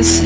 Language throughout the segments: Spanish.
this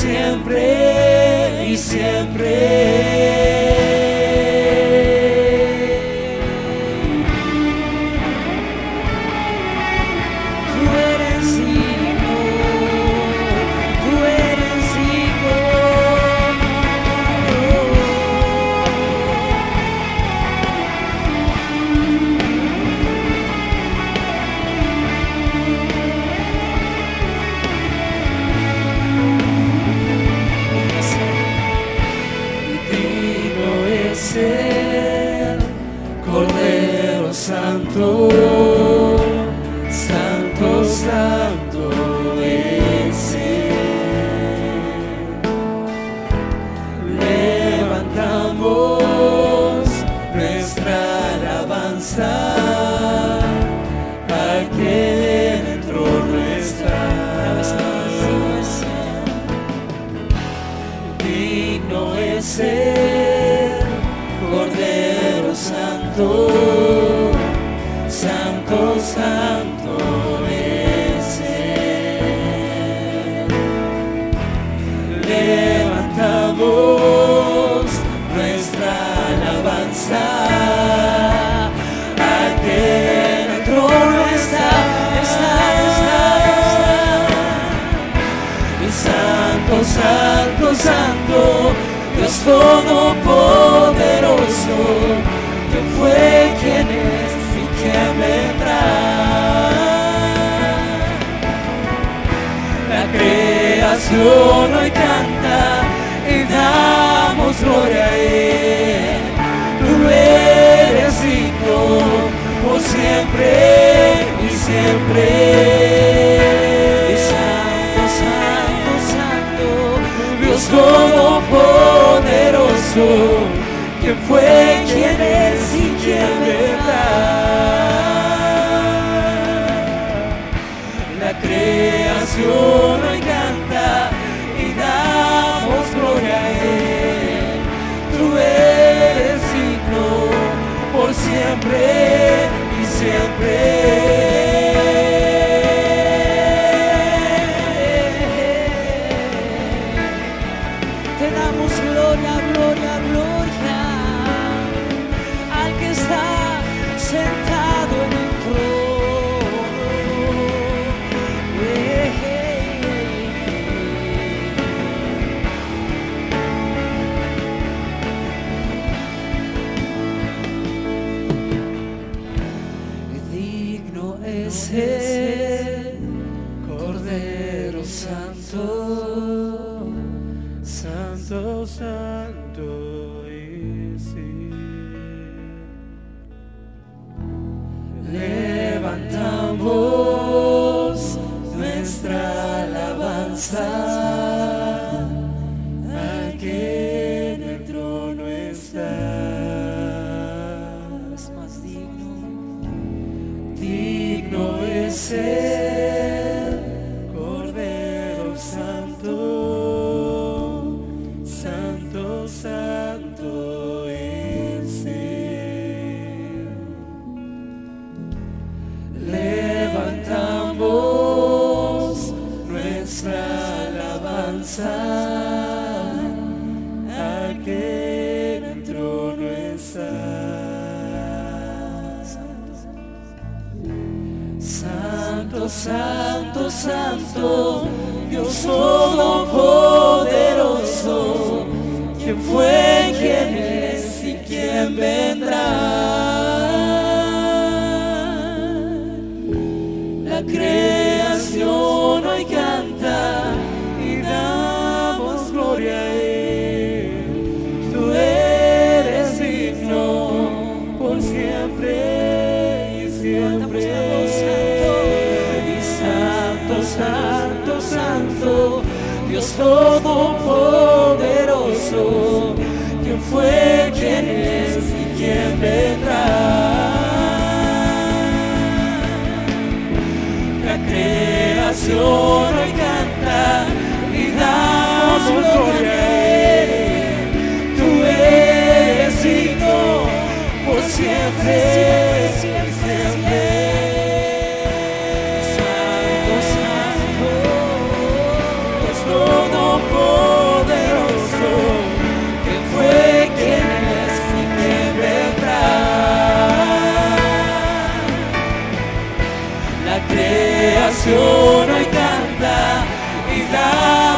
siempre y siempre. todopoderoso, que fue quien es y que vendrá. La creación hoy canta y damos gloria a Él. Tú eres digno por siempre y siempre. Santo, Santo, Dios todo que fue quien es y quien verdad. La creación hoy canta y damos gloria a Él. Tú eres signo por siempre y siempre. todopoderoso, quien fue, quien es y quien vendrá. La creación hoy y da su gloria. Tú eres digno por siempre. canción hoy canta y da.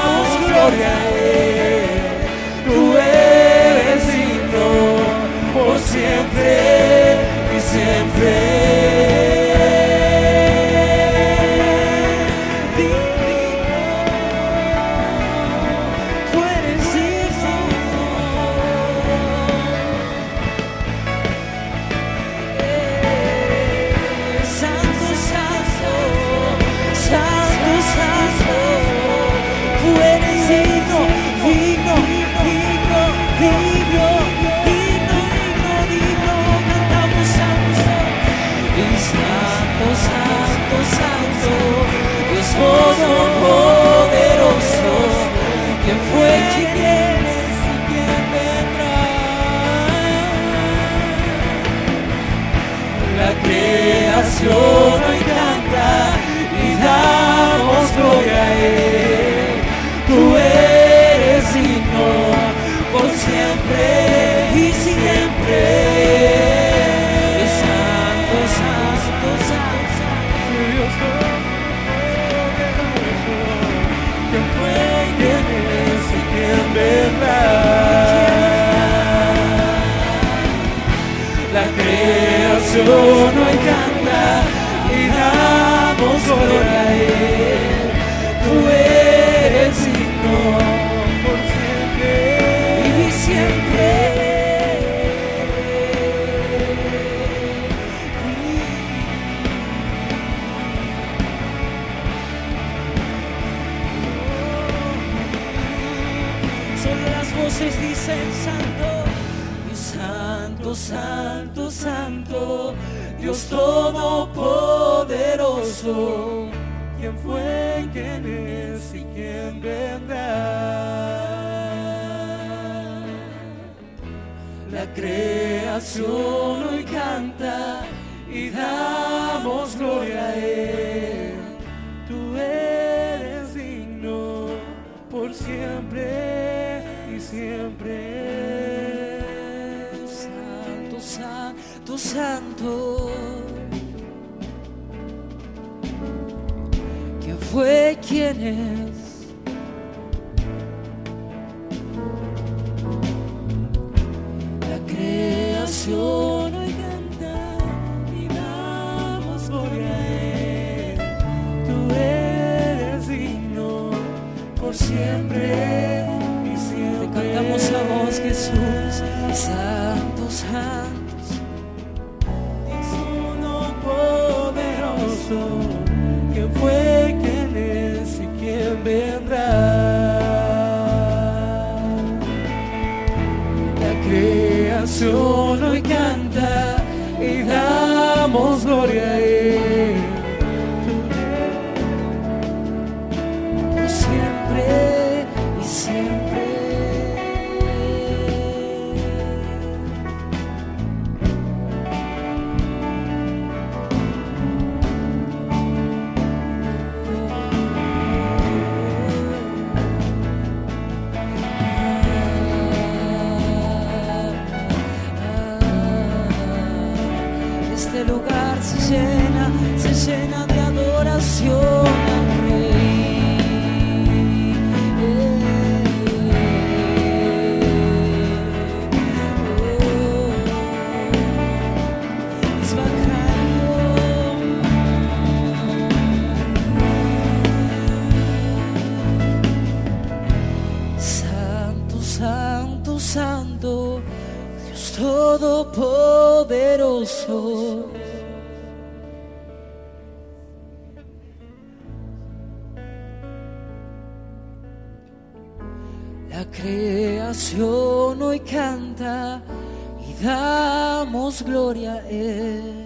Menciona y canta y damos gloria a Él. Tú eres digno por siempre y siempre. La creación no quién fue, quién es y quién vendrá. La creación gloria a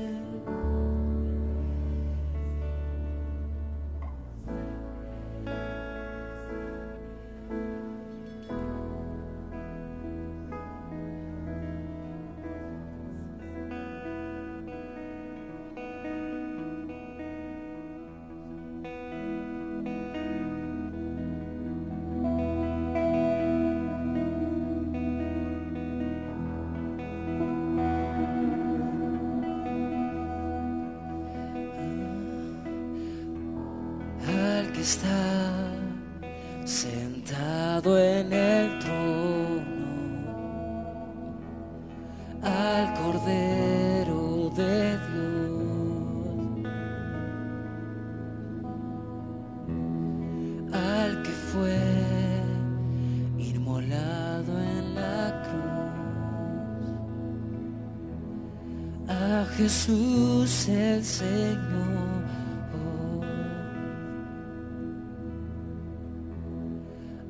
Jesús el Señor.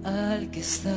al que está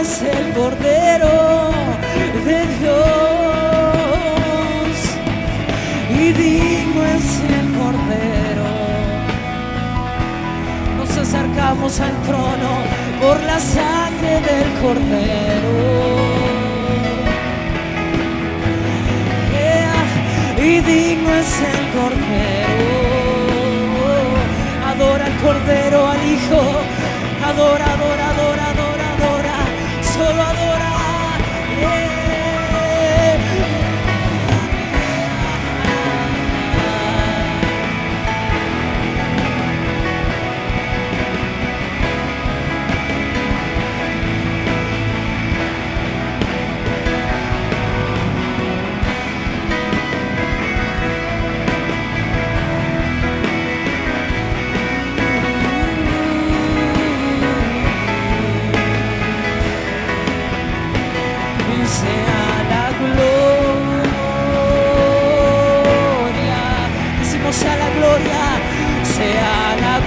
es el Cordero de Dios. Y digno es el Cordero. Nos acercamos al trono por la sangre del Cordero. Y digno es el Cordero. Adora al Cordero, al Hijo. Adora, adora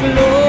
below.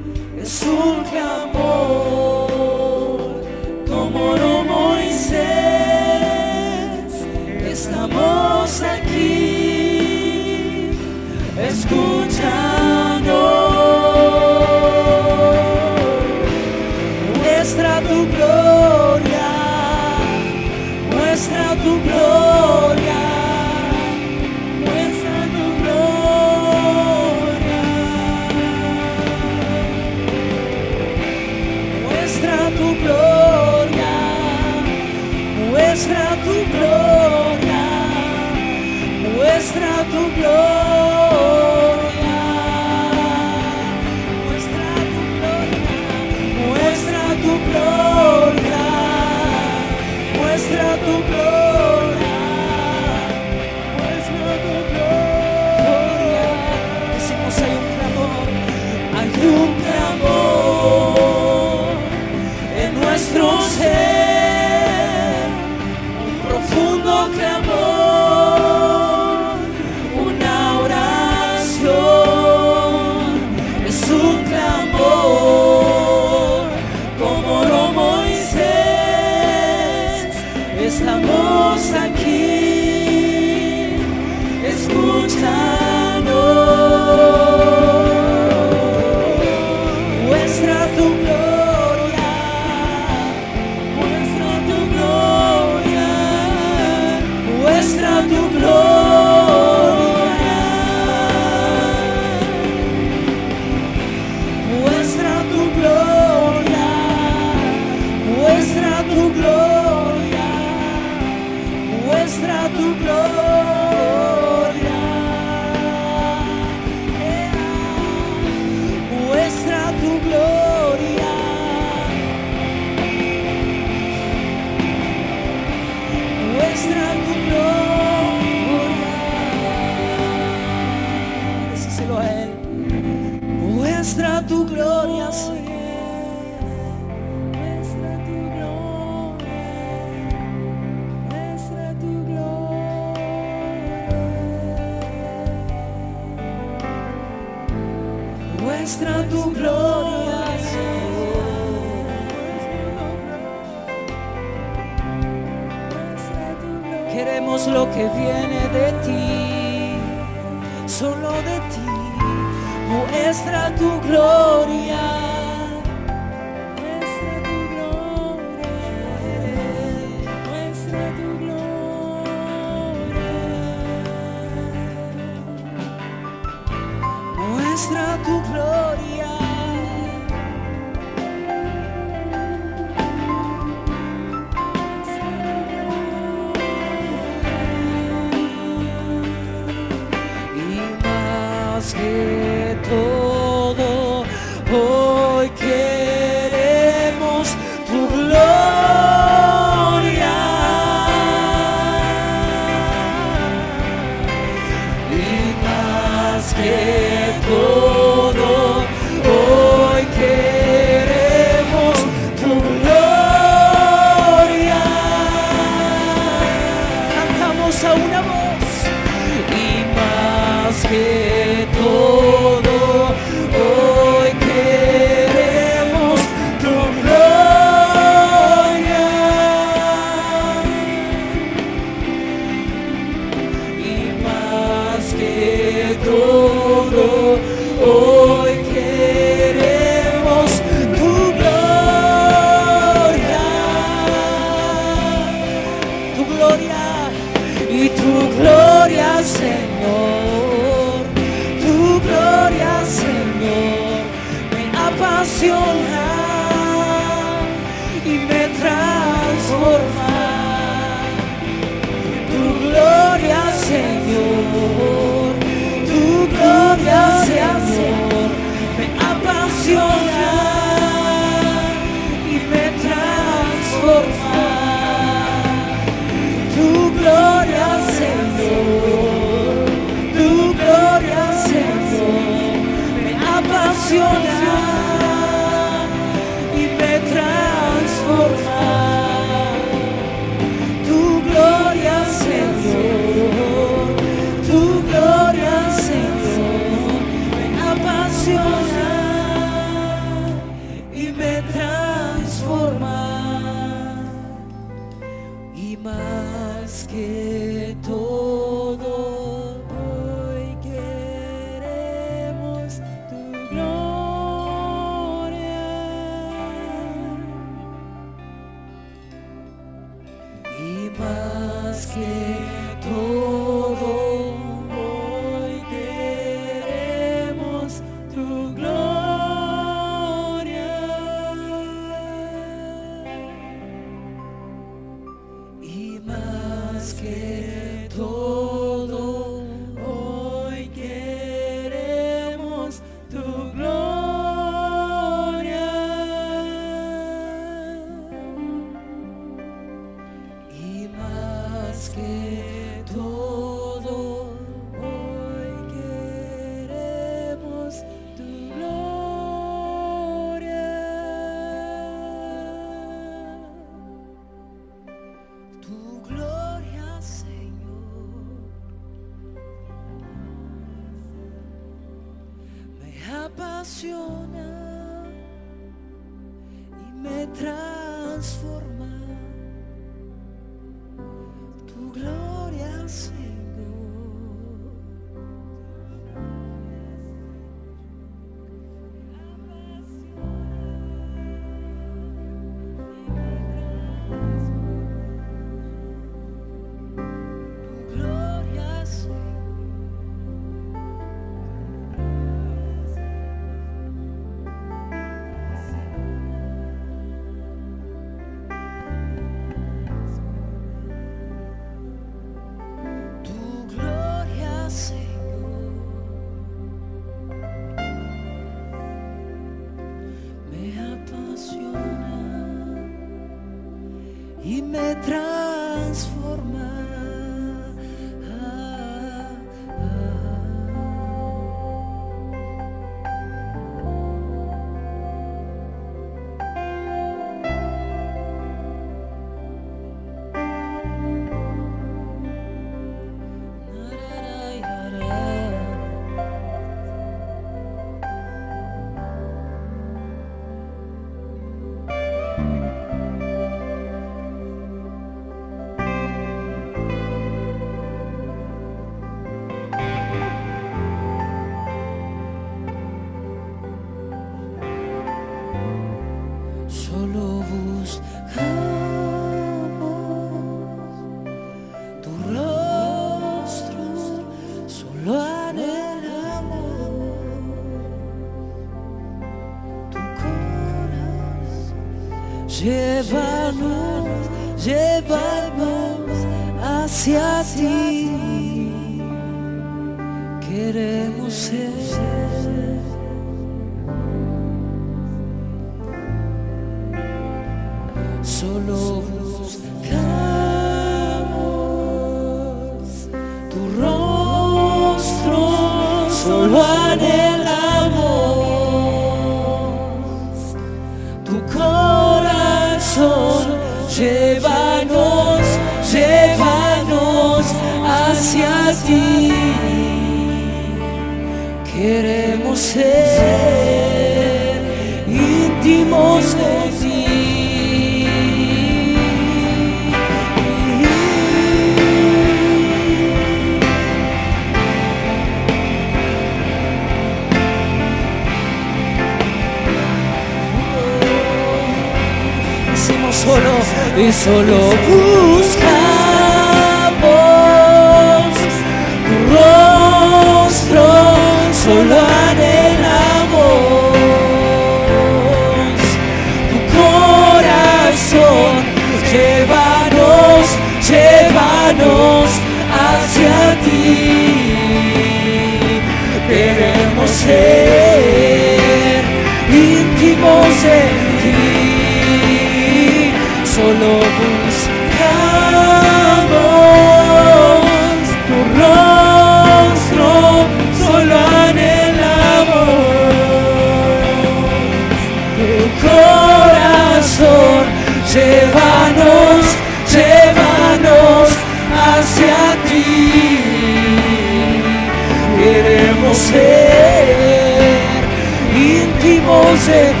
music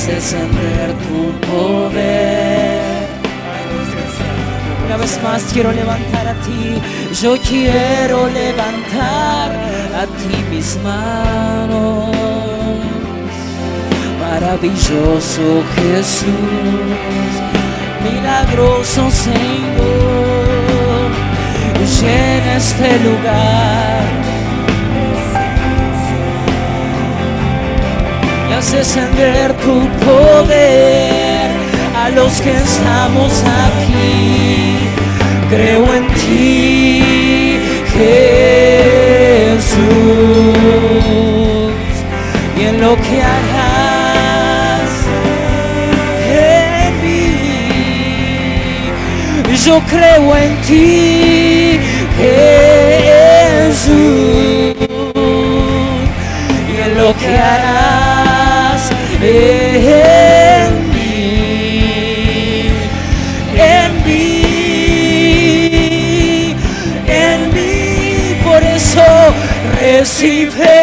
haces tu poder. Una vez más quiero levantar a ti, yo quiero levantar a ti mis manos. Maravilloso Jesús, milagroso Señor, llena este lugar haz descender tu poder a los que estamos aquí. Creo en ti, Jesús, y en lo que harás en mí. Yo creo en ti, Jesús, y en lo que harás. En mí. Por eso recibe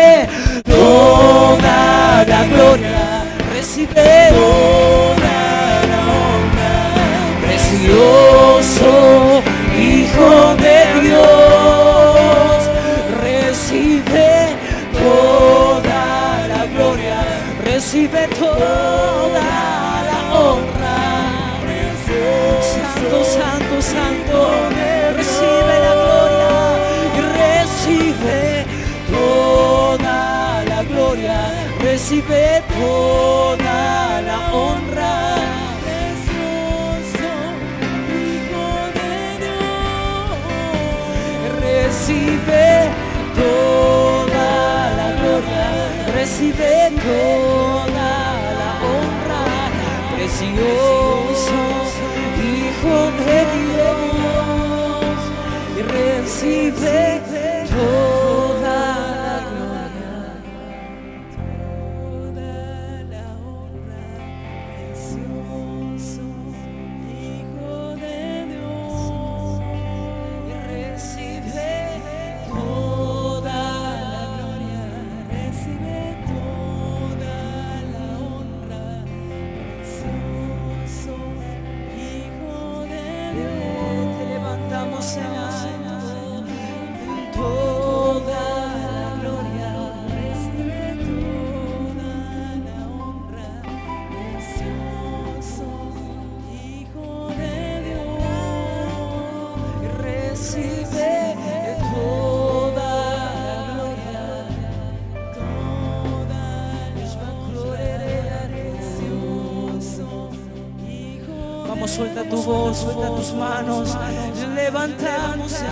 santo, recibe la gloria recibe toda la gloria, recibe toda la honra. Precioso Hijo de Dios, recibe toda la gloria, recibe toda la honra, precioso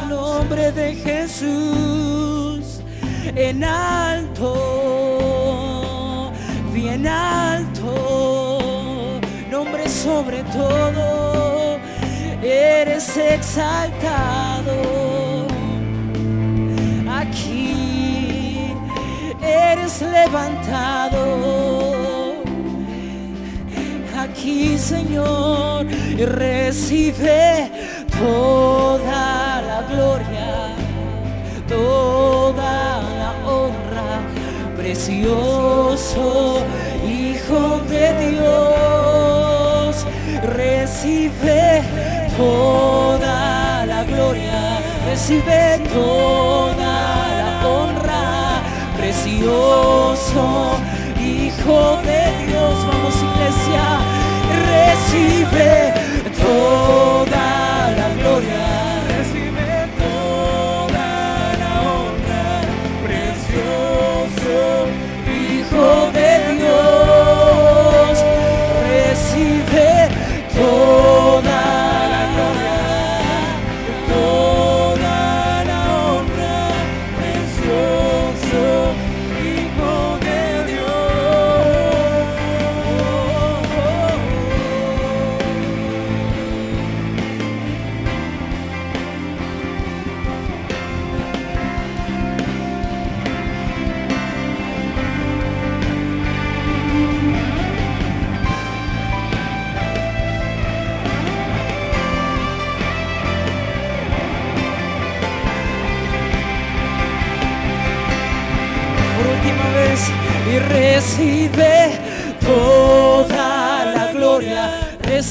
nombre de Jesús en alto, bien alto, nombre sobre todo, eres exaltado. Aquí eres levantado aquí, Señor, recibe toda precioso Hijo de Dios, recibe toda la gloria, recibe toda la honra, precioso Hijo de Dios, vamos iglesia, recibe toda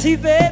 gloria, recibe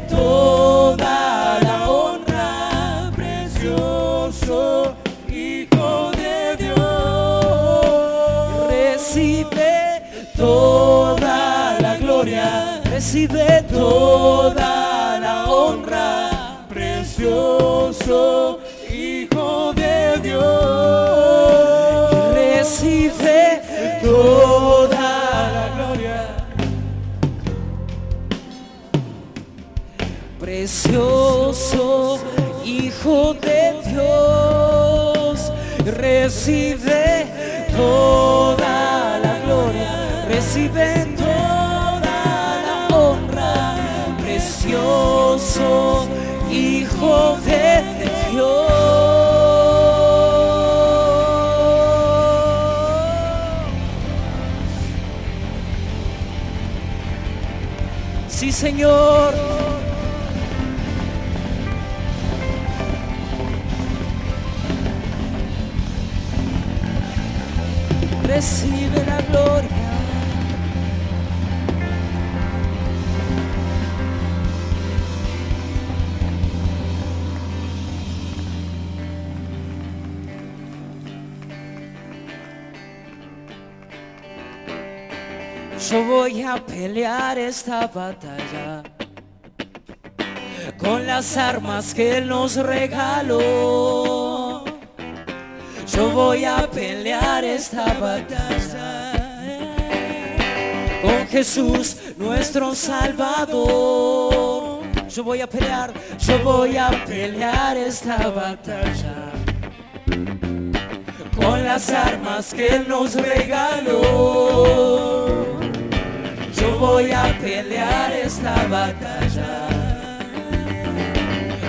Señor. Yo voy a pelear esta batalla con las armas que Él nos regaló. Yo voy a pelear esta batalla con Jesús, nuestro Salvador. Yo voy a pelear, yo voy a pelear esta batalla con las armas que Él nos regaló. Yo voy a pelear esta batalla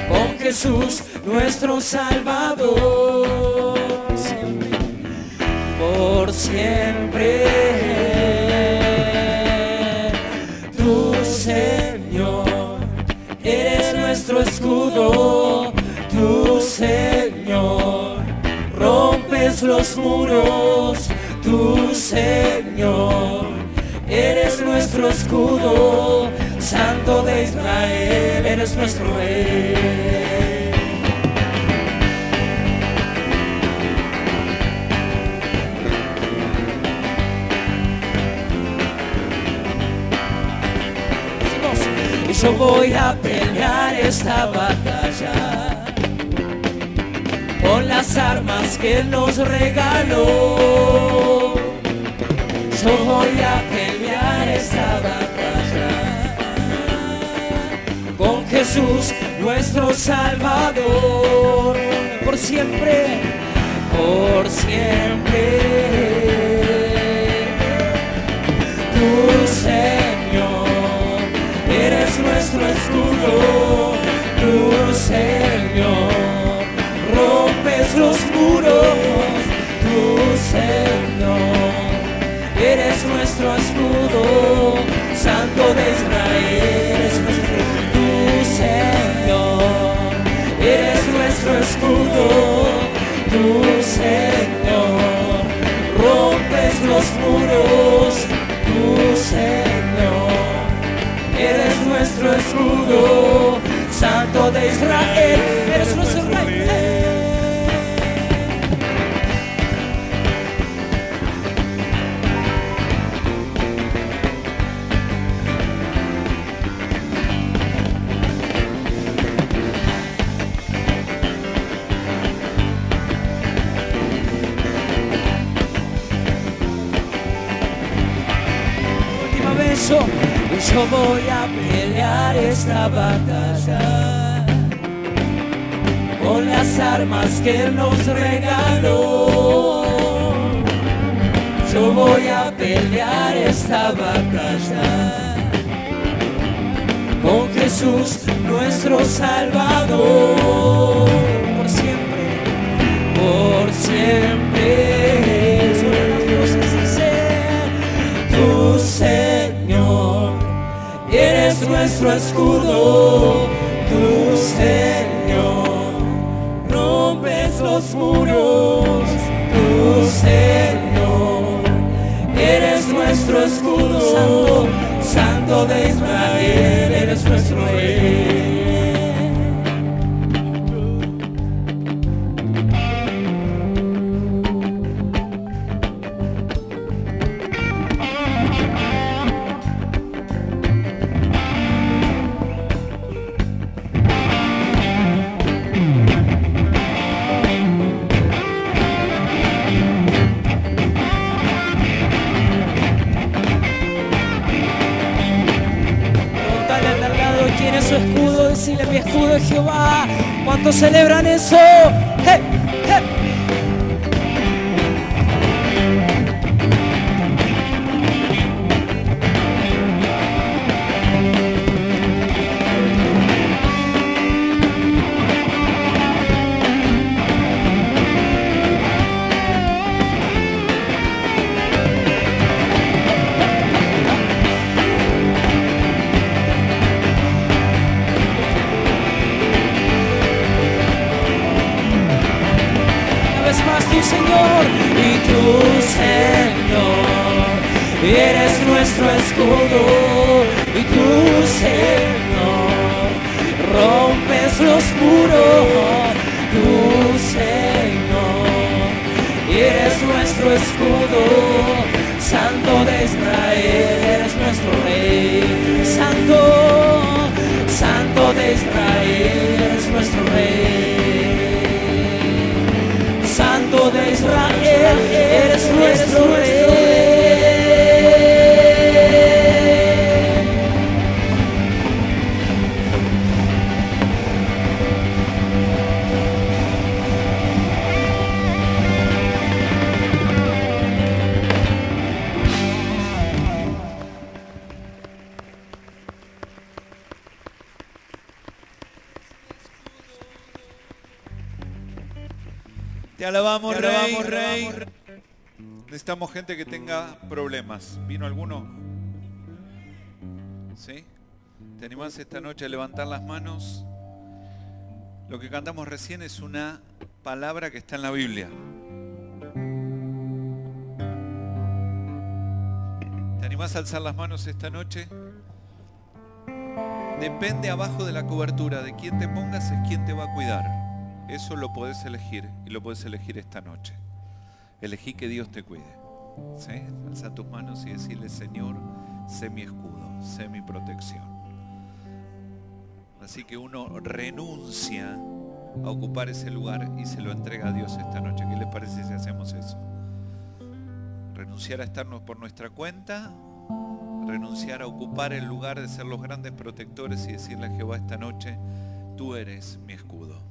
con Jesús, nuestro Salvador. Por siempre, tu Señor, eres nuestro escudo, tu Señor, rompes los muros, tu Señor eres nuestro escudo, Santo de Israel, eres nuestro rey. Yo voy a pelear esta batalla con las armas que nos regaló yo voy a con Jesús, nuestro Salvador, por siempre, por siempre. Tu Señor, eres nuestro escudo, tu Señor, Santo de Israel, eres nuestro rey. yo voy a esta batalla con las armas que nos regaló. Yo voy a pelear esta batalla con Jesús, nuestro Salvador, por siempre, por siempre. Nuestro escudo, tu Señor, rompes los muros, tu Señor, eres nuestro escudo, Santo, Santo de Israel, Jehová. ¿Cuántos celebran eso? Y tu Señor. Eres nuestro escudo y tu Señor. Rompes los muros, tu Señor. Eres nuestro escudo. Santo de Israel, eres nuestro Rey. Santo, Santo de Israel, eres nuestro Rey. Israel, eres nuestro rey. Gente que tenga problemas. ¿Vino alguno? ¿Sí? ¿Te animás esta noche a levantar las manos? Lo que cantamos recién es una palabra que está en la Biblia. ¿Te animás a alzar las manos esta noche? Depende abajo de la cobertura, de quién te pongas es quien te va a cuidar. Eso lo podés elegir y lo podés elegir esta noche. Elegí que Dios te cuide. ¿Sí? Alza tus manos y decirle, Señor, sé mi escudo, sé mi protección. Así que uno renuncia a ocupar ese lugar y se lo entrega a Dios esta noche. ¿Qué les parece si hacemos eso? Renunciar a estarnos por nuestra cuenta, renunciar a ocupar el lugar de ser los grandes protectores y decirle a Jehová esta noche, tú eres mi escudo.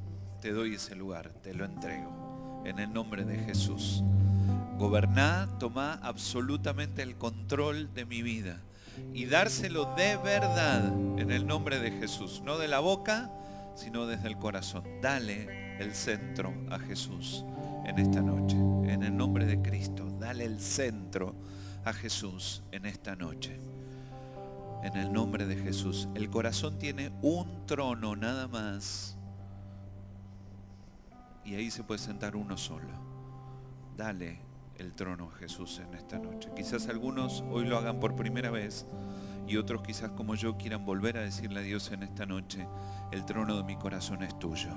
Te doy ese lugar, te lo entrego. En el nombre de Jesús. Goberná, tomá absolutamente el control de mi vida y dárselo de verdad en el nombre de Jesús, no de la boca, sino desde el corazón. Dale el centro a Jesús en esta noche, en el nombre de Cristo. Dale el centro a Jesús en esta noche. En el nombre de Jesús. El corazón tiene un trono nada más. Y ahí se puede sentar uno solo. Dale el trono a Jesús en esta noche. Quizás algunos hoy lo hagan por primera vez y otros quizás como yo quieran volver a decirle a Dios en esta noche, el trono de mi corazón es tuyo.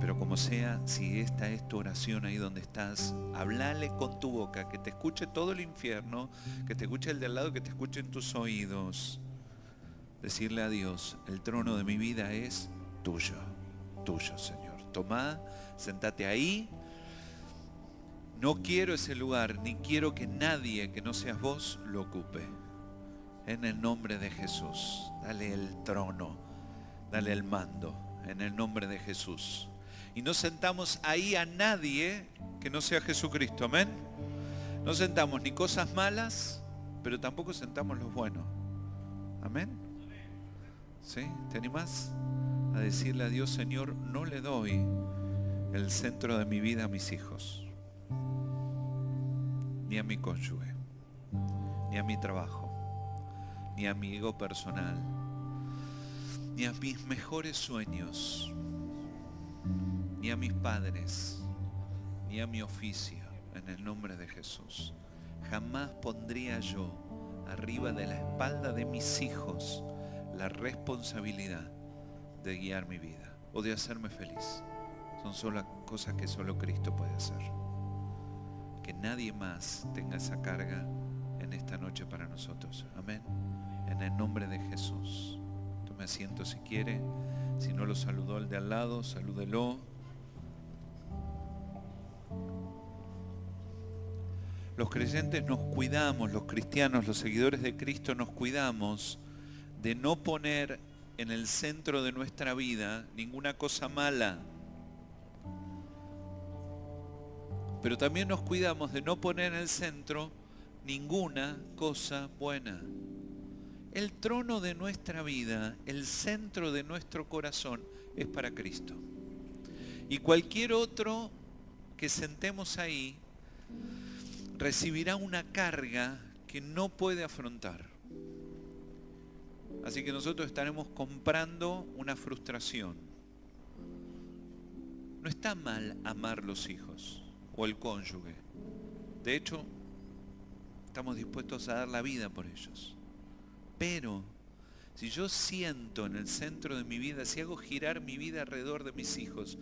Pero como sea, si esta es tu oración ahí donde estás, hablale con tu boca, que te escuche todo el infierno, que te escuche el de al lado, que te escuche en tus oídos. Decirle a Dios, el trono de mi vida es tuyo, tuyo Señor. Tomá, sentate ahí no quiero ese lugar, ni quiero que nadie que no seas vos lo ocupe. En el nombre de Jesús, dale el trono, dale el mando, en el nombre de Jesús. Y no sentamos ahí a nadie que no sea Jesucristo, amén. No sentamos ni cosas malas, pero tampoco sentamos los buenos. Amén. ¿Sí? ¿Te animás a decirle a Dios, Señor, no le doy el centro de mi vida a mis hijos? Ni a mi cónyuge, ni a mi trabajo, ni a mi ego personal, ni a mis mejores sueños, ni a mis padres, ni a mi oficio, en el nombre de Jesús. Jamás pondría yo arriba de la espalda de mis hijos la responsabilidad de guiar mi vida o de hacerme feliz. Son solo cosas que solo Cristo puede hacer nadie más tenga esa carga en esta noche para nosotros. Amén. En el nombre de Jesús. Tome asiento si quiere. Si no lo saludó el de al lado, salúdelo. Los creyentes nos cuidamos, los cristianos, los seguidores de Cristo nos cuidamos de no poner en el centro de nuestra vida ninguna cosa mala. Pero también nos cuidamos de no poner en el centro ninguna cosa buena. El trono de nuestra vida, el centro de nuestro corazón es para Cristo. Y cualquier otro que sentemos ahí recibirá una carga que no puede afrontar. Así que nosotros estaremos comprando una frustración. No está mal amar los hijos o el cónyuge. De hecho, estamos dispuestos a dar la vida por ellos. Pero si yo siento en el centro de mi vida, si hago girar mi vida alrededor de mis hijos,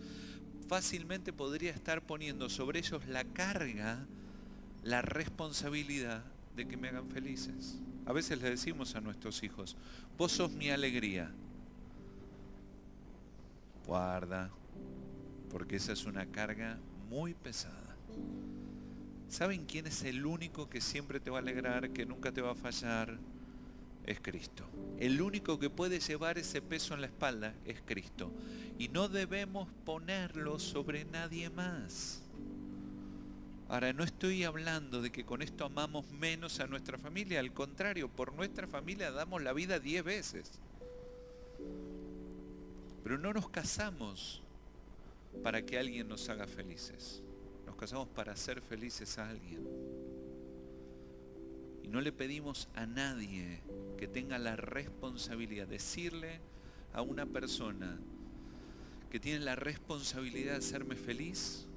fácilmente podría estar poniendo sobre ellos la carga, la responsabilidad de que me hagan felices. A veces le decimos a nuestros hijos, vos sos mi alegría. Guarda, porque esa es una carga muy pesada. ¿Saben quién es el único que siempre te va a alegrar, que nunca te va a fallar? Es Cristo. El único que puede llevar ese peso en la espalda es Cristo. Y no debemos ponerlo sobre nadie más. Ahora, no estoy hablando de que con esto amamos menos a nuestra familia, al contrario, por nuestra familia damos la vida diez veces. Pero no nos casamos para que alguien nos haga felices. Casamos para hacer felices a alguien. Y no le pedimos a nadie que tenga la responsabilidad de decirle a una persona que tiene la responsabilidad de hacerme feliz,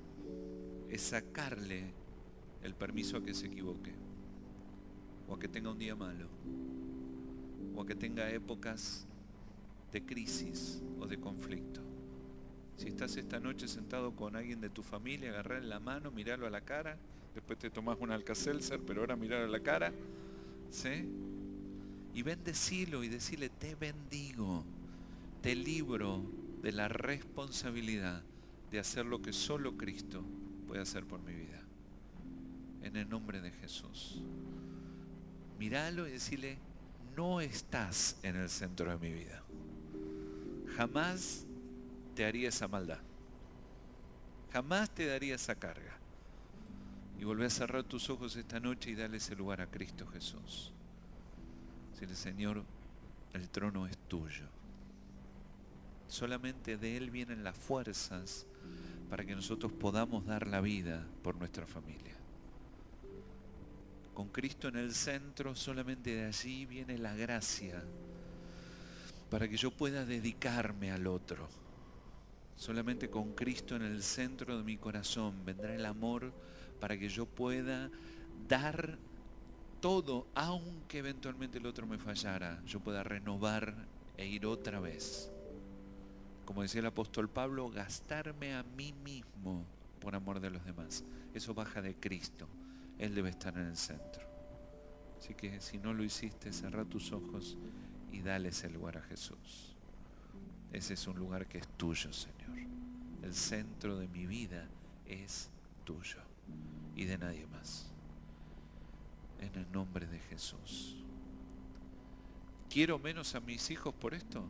es sacarle el permiso a que se equivoque, o a que tenga un día malo, o a que tenga épocas de crisis o de conflicto. Si estás esta noche sentado con alguien de tu familia, agarrar la mano, mirarlo a la cara, después te tomas un alcacelser, pero ahora mirar a la cara, ¿sí? Y bendecilo y decirle, te bendigo, te libro de la responsabilidad de hacer lo que solo Cristo puede hacer por mi vida. En el nombre de Jesús. Míralo y decirle, no estás en el centro de mi vida. Jamás te haría esa maldad. Jamás te daría esa carga. Y volvé a cerrar tus ojos esta noche y dale ese lugar a Cristo Jesús. Dile, Señor, el trono es tuyo. Solamente de Él vienen las fuerzas para que nosotros podamos dar la vida por nuestra familia. Con Cristo en el centro, solamente de allí viene la gracia para que yo pueda dedicarme al otro. Solamente con Cristo en el centro de mi corazón vendrá el amor para que yo pueda dar todo, aunque eventualmente el otro me fallara, yo pueda renovar e ir otra vez como decía el apóstol Pablo, gastarme a mí mismo por amor de los demás. Eso baja de Cristo. Él debe estar en el centro. Así que si no lo hiciste, cerra tus ojos y dale ese lugar a Jesús. Ese es un lugar que es tuyo, Señor. El centro de mi vida es tuyo y de nadie más. En el nombre de Jesús. ¿Quiero menos a mis hijos por esto?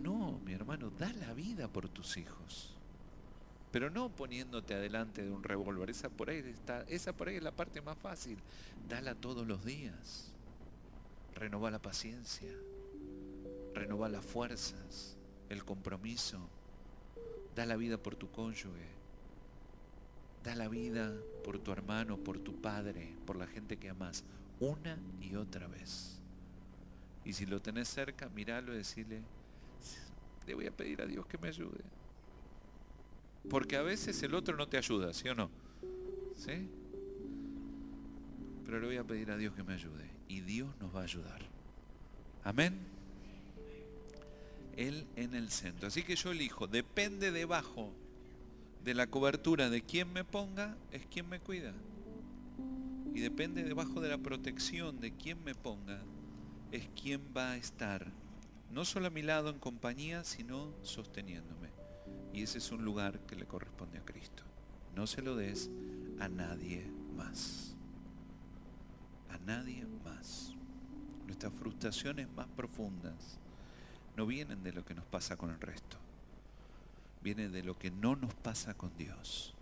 No, mi hermano, da la vida por tus hijos. Pero no poniéndote adelante de un revólver. Esa por ahí está, esa por ahí es la parte más fácil. Dala todos los días. Renova la paciencia. Renova las fuerzas, el compromiso. Da la vida por tu cónyuge. Da la vida por tu hermano, por tu padre, por la gente que amas, una y otra vez. Y si lo tenés cerca, míralo y decirle, le voy a pedir a Dios que me ayude. Porque a veces el otro no te ayuda, ¿sí o no? ¿Sí? Pero le voy a pedir a Dios que me ayude. Y Dios nos va a ayudar. Amén. Él en el centro. Así que yo elijo, depende debajo de la cobertura de quien me ponga, es quien me cuida. Y depende debajo de la protección de quien me ponga, es quien va a estar no solo a mi lado en compañía, sino sosteniéndome. Y ese es un lugar que le corresponde a Cristo. No se lo des a nadie más. A nadie más. Nuestras frustraciones más profundas no vienen de lo que nos pasa con el resto, vienen de lo que no nos pasa con Dios.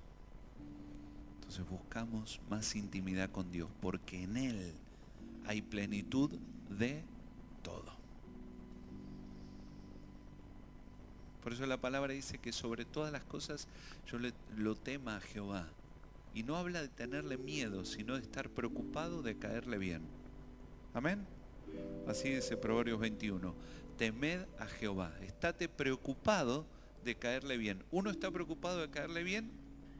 Entonces buscamos más intimidad con Dios, porque en Él hay plenitud de todo. Por eso la palabra dice que sobre todas las cosas yo le, lo tema a Jehová. Y no habla de tenerle miedo, sino de estar preocupado de caerle bien. Amén. Así dice Proverbios 21. Temed a Jehová. Estate preocupado de caerle bien. Uno está preocupado de caerle bien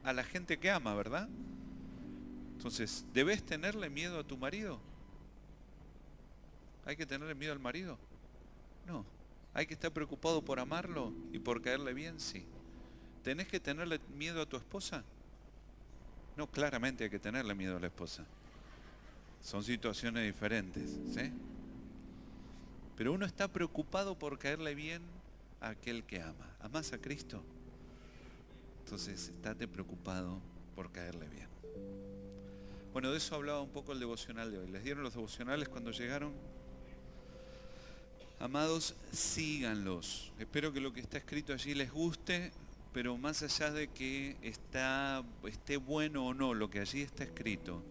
a la gente que ama, ¿verdad? Entonces, ¿debes tenerle miedo a tu marido? ¿Hay que tenerle miedo al marido? No. ¿Hay que estar preocupado por amarlo y por caerle bien? Sí. ¿Tenés que tenerle miedo a tu esposa? No, claramente hay que tenerle miedo a la esposa. Son situaciones diferentes, ¿sí? Pero uno está preocupado por caerle bien a aquel que ama. ¿Amas a Cristo? Entonces, estate preocupado por caerle bien. Bueno, de eso hablaba un poco el devocional de hoy. ¿Les dieron los devocionales cuando llegaron? Amados, síganlos. Espero que lo que está escrito allí les guste, pero más allá de que está, esté bueno o no lo que allí está escrito,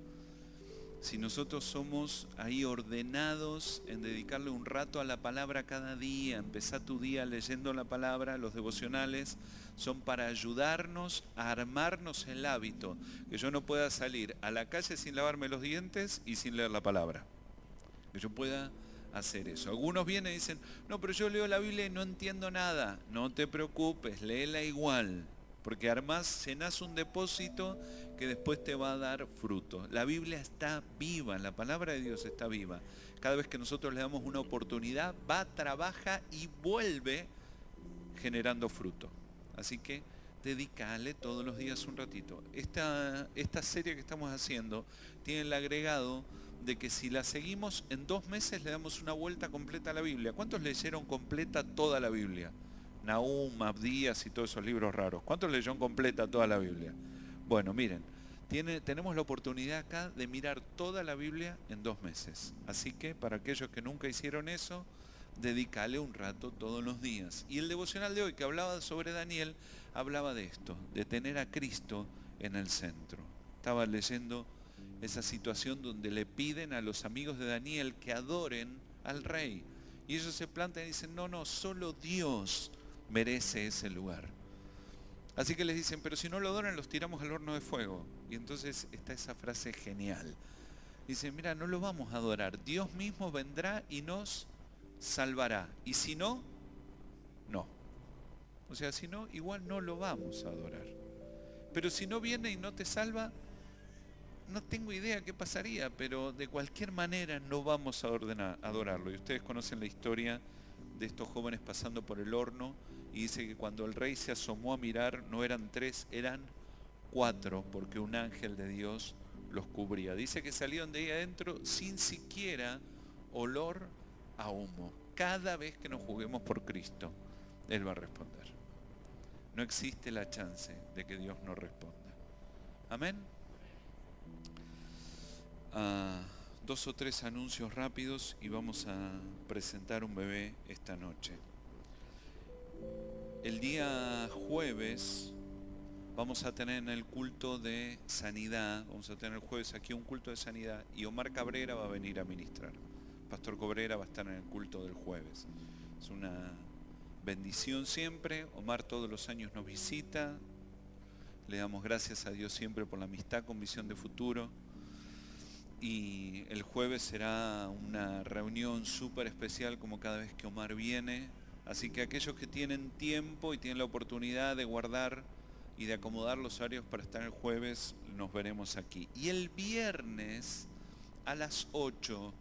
si nosotros somos ahí ordenados en dedicarle un rato a la palabra cada día, empezar tu día leyendo la palabra, los devocionales son para ayudarnos a armarnos el hábito, que yo no pueda salir a la calle sin lavarme los dientes y sin leer la palabra. Que yo pueda hacer eso. Algunos vienen y dicen, no, pero yo leo la Biblia y no entiendo nada. No te preocupes, léela igual, porque armás, llenás un depósito que después te va a dar fruto. La Biblia está viva, la palabra de Dios está viva. Cada vez que nosotros le damos una oportunidad, va, trabaja y vuelve generando fruto. Así que dedícale todos los días un ratito. Esta, esta serie que estamos haciendo tiene el agregado de que si la seguimos en dos meses le damos una vuelta completa a la Biblia. ¿Cuántos leyeron completa toda la Biblia? Nahum, Abdías y todos esos libros raros. ¿Cuántos leyeron completa toda la Biblia? Bueno, miren, tenemos la oportunidad acá de mirar toda la Biblia en dos meses. Así que para aquellos que nunca hicieron eso, dedícale un rato todos los días. Y el devocional de hoy que hablaba sobre Daniel, hablaba de esto, de tener a Cristo en el centro. Estaba leyendo esa situación donde le piden a los amigos de Daniel que adoren al rey. Y ellos se plantan y dicen, no, no, solo Dios merece ese lugar. Así que les dicen, pero si no lo adoran, los tiramos al horno de fuego. Y entonces está esa frase genial. Dicen, mira, no lo vamos a adorar. Dios mismo vendrá y nos salvará. Y si no, no. O sea, si no, igual no lo vamos a adorar. Pero si no viene y no te salva, no tengo idea qué pasaría, pero de cualquier manera no vamos a ordenar, adorarlo. Y ustedes conocen la historia de estos jóvenes pasando por el horno y dice que cuando el rey se asomó a mirar no eran tres, eran cuatro, porque un ángel de Dios los cubría. Dice que salieron de ahí adentro sin siquiera olor a humo. Cada vez que nos juguemos por Cristo, Él va a responder. No existe la chance de que Dios no responda. Amén dos o tres anuncios rápidos y vamos a presentar un bebé esta noche. El día jueves vamos a tener en el culto de sanidad, vamos a tener el jueves aquí un culto de sanidad y Omar Cabrera va a venir a ministrar. Pastor Cabrera va a estar en el culto del jueves. Es una bendición siempre. Omar todos los años nos visita. Le damos gracias a Dios siempre por la amistad con visión de futuro y el jueves será una reunión súper especial como cada vez que Omar viene. Así que aquellos que tienen tiempo y tienen la oportunidad de guardar y de acomodar los horarios para estar el jueves, nos veremos aquí. Y el viernes a las 8,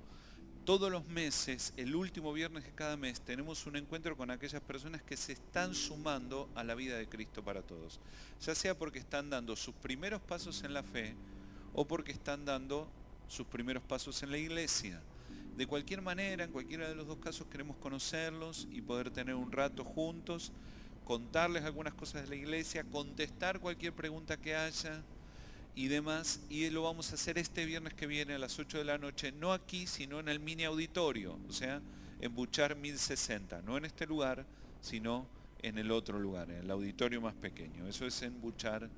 todos los meses, el último viernes de cada mes, tenemos un encuentro con aquellas personas que se están sumando a la vida de Cristo para todos. Ya sea porque están dando sus primeros pasos en la fe o porque están dando sus primeros pasos en la iglesia. De cualquier manera, en cualquiera de los dos casos queremos conocerlos y poder tener un rato juntos, contarles algunas cosas de la iglesia, contestar cualquier pregunta que haya y demás. Y lo vamos a hacer este viernes que viene a las 8 de la noche, no aquí, sino en el mini auditorio. O sea, en Buchar 1060, no en este lugar, sino en el otro lugar, en el auditorio más pequeño. Eso es en Buchar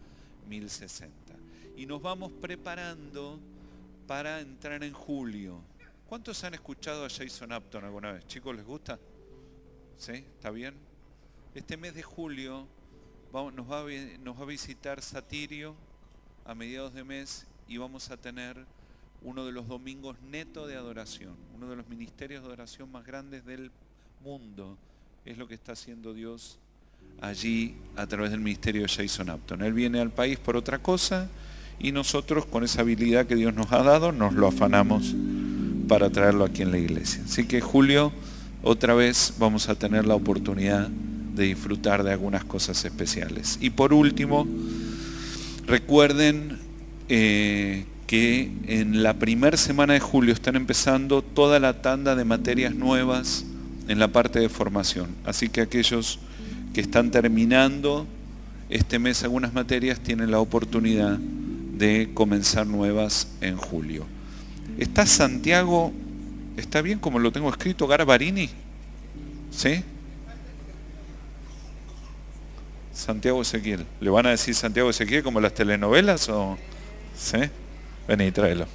1060. Y nos vamos preparando para entrar en julio. ¿Cuántos han escuchado a Jason Upton alguna vez? Chicos, ¿les gusta? ¿Sí? ¿Está bien? Este mes de julio nos, va a, visitar Satirio a mediados de mes y vamos a tener uno de los domingos neto de adoración, uno de los ministerios de adoración más grandes del mundo. Es lo que está haciendo Dios allí a través del ministerio de Jason Upton. Él viene al país por otra cosa y nosotros con esa habilidad que Dios nos ha dado nos lo afanamos para traerlo aquí en la iglesia. Así que Julio, otra vez vamos a tener la oportunidad de disfrutar de algunas cosas especiales. Y por último, recuerden eh, que en la primera semana de julio están empezando toda la tanda de materias nuevas en la parte de formación. Así que aquellos que están terminando este mes algunas materias tienen la oportunidad de comenzar nuevas en julio. ¿Está Santiago, está bien como lo tengo escrito, Garbarini? ¿Sí? Santiago Ezequiel. ¿Le van a decir Santiago Ezequiel como las telenovelas o...? ¿Sí? Vení, tráelo.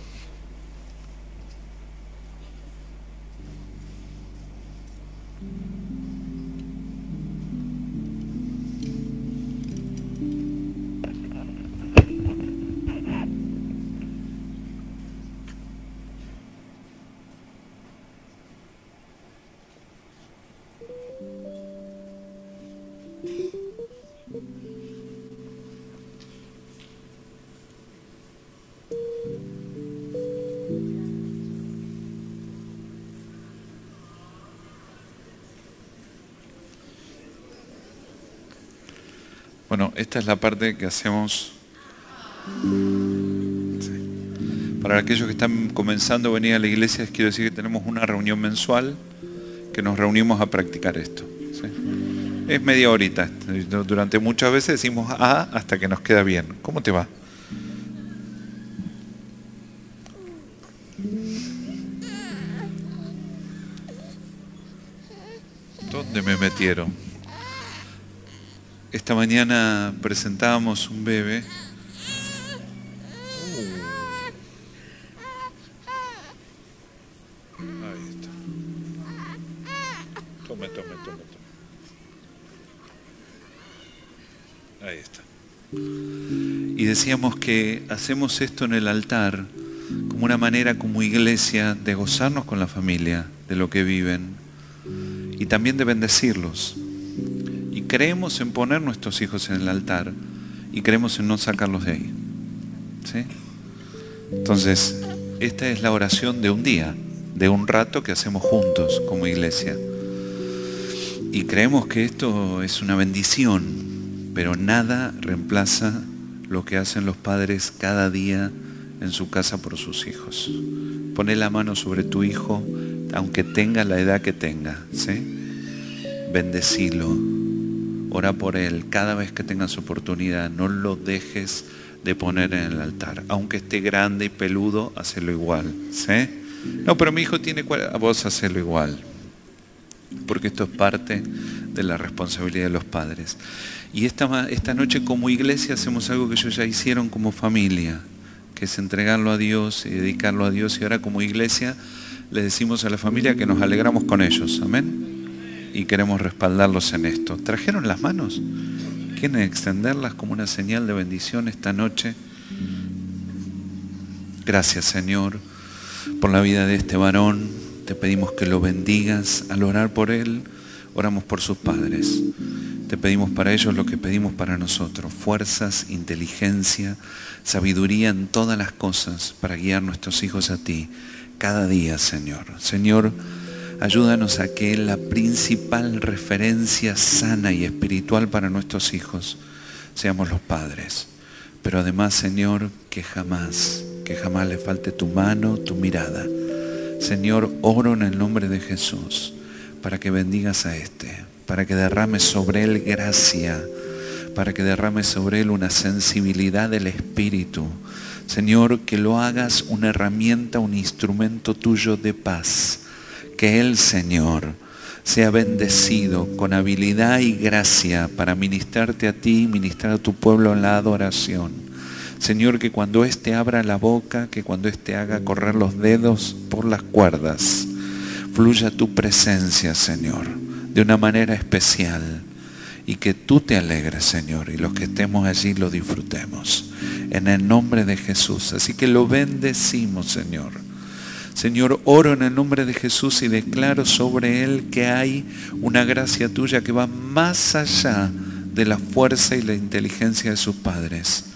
Bueno, esta es la parte que hacemos para aquellos que están comenzando a venir a la iglesia. Les quiero decir que tenemos una reunión mensual que nos reunimos a practicar esto. Es media horita. Durante muchas veces decimos A hasta que nos queda bien. ¿Cómo te va? ¿Dónde me metieron? Esta mañana presentábamos un bebé. Ahí está. Tome, tome, tome, tome. Ahí está. Y decíamos que hacemos esto en el altar como una manera como iglesia de gozarnos con la familia, de lo que viven y también de bendecirlos creemos en poner nuestros hijos en el altar y creemos en no sacarlos de ahí. Entonces, esta es la oración de un día, de un rato que hacemos juntos como iglesia. Y creemos que esto es una bendición, pero nada reemplaza lo que hacen los padres cada día en su casa por sus hijos. Pone la mano sobre tu hijo, aunque tenga la edad que tenga. ¿sí? Bendecilo Ora por él cada vez que tengas oportunidad. No lo dejes de poner en el altar. Aunque esté grande y peludo, hacelo igual. ¿sí? No, pero mi hijo tiene a vos hacerlo igual. Porque esto es parte de la responsabilidad de los padres. Y esta, esta noche como iglesia hacemos algo que ellos ya hicieron como familia, que es entregarlo a Dios y dedicarlo a Dios. Y ahora como iglesia le decimos a la familia que nos alegramos con ellos. Amén y queremos respaldarlos en esto. ¿Trajeron las manos? ¿Quieren extenderlas como una señal de bendición esta noche? Gracias Señor por la vida de este varón. Te pedimos que lo bendigas al orar por él. Oramos por sus padres. Te pedimos para ellos lo que pedimos para nosotros. Fuerzas, inteligencia, sabiduría en todas las cosas para guiar nuestros hijos a ti cada día, Señor. Señor, Ayúdanos a que la principal referencia sana y espiritual para nuestros hijos seamos los padres. Pero además, Señor, que jamás, que jamás le falte tu mano, tu mirada. Señor, oro en el nombre de Jesús para que bendigas a este, para que derrames sobre él gracia, para que derrames sobre él una sensibilidad del Espíritu. Señor, que lo hagas una herramienta, un instrumento tuyo de paz que el Señor sea bendecido con habilidad y gracia para ministrarte a ti y ministrar a tu pueblo en la adoración. Señor, que cuando éste abra la boca, que cuando éste haga correr los dedos por las cuerdas, fluya tu presencia, Señor, de una manera especial y que tú te alegres, Señor, y los que estemos allí lo disfrutemos. En el nombre de Jesús. Así que lo bendecimos, Señor. Señor, oro en el nombre de Jesús y declaro sobre Él que hay una gracia tuya que va más allá de la fuerza y la inteligencia de sus padres.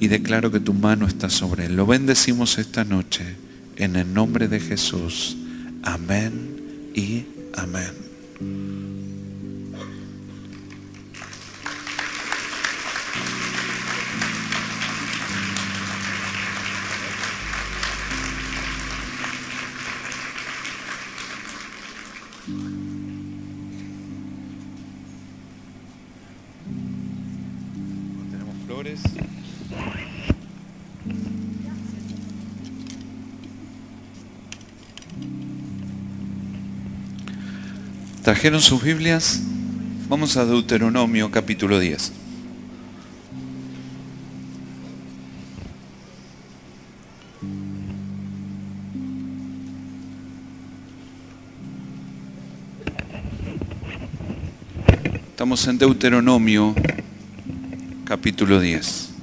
Y declaro que tu mano está sobre Él. Lo bendecimos esta noche en el nombre de Jesús. Amén y amén. ¿Trajeron sus Biblias? Vamos a Deuteronomio capítulo 10. Estamos en Deuteronomio capítulo 10.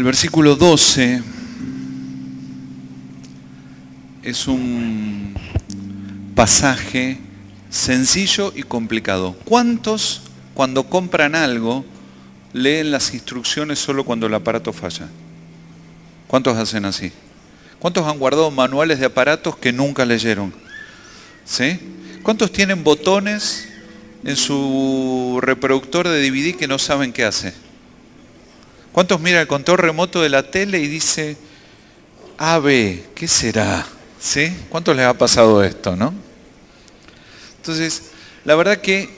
El versículo 12 es un pasaje sencillo y complicado. ¿Cuántos cuando compran algo leen las instrucciones solo cuando el aparato falla? ¿Cuántos hacen así? ¿Cuántos han guardado manuales de aparatos que nunca leyeron? ¿Sí? ¿Cuántos tienen botones en su reproductor de DVD que no saben qué hace? ¿Cuántos miran el control remoto de la tele y dice, ave, ¿qué será? ¿Sí? ¿Cuántos les ha pasado esto, no? Entonces, la verdad que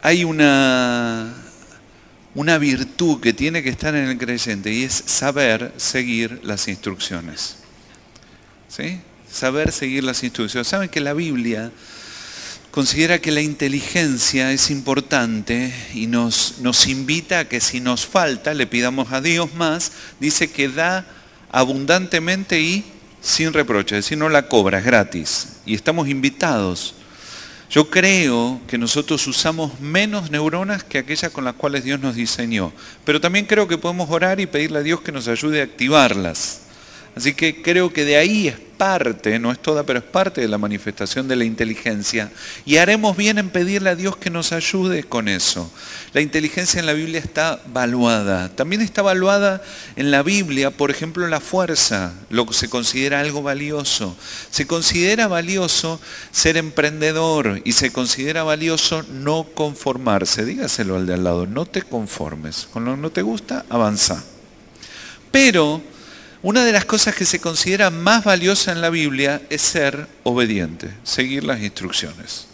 hay una, una virtud que tiene que estar en el creyente y es saber seguir las instrucciones. ¿Sí? Saber seguir las instrucciones. Saben que la Biblia considera que la inteligencia es importante y nos, nos invita a que si nos falta, le pidamos a Dios más, dice que da abundantemente y sin reproche, es decir, no la cobra, es gratis. Y estamos invitados. Yo creo que nosotros usamos menos neuronas que aquellas con las cuales Dios nos diseñó, pero también creo que podemos orar y pedirle a Dios que nos ayude a activarlas. Así que creo que de ahí es parte, no es toda, pero es parte de la manifestación de la inteligencia. Y haremos bien en pedirle a Dios que nos ayude con eso. La inteligencia en la Biblia está valuada. También está valuada en la Biblia, por ejemplo, la fuerza, lo que se considera algo valioso. Se considera valioso ser emprendedor y se considera valioso no conformarse. Dígaselo al de al lado, no te conformes. Con lo que no te gusta, avanza. Pero una de las cosas que se considera más valiosa en la Biblia es ser obediente, seguir las instrucciones.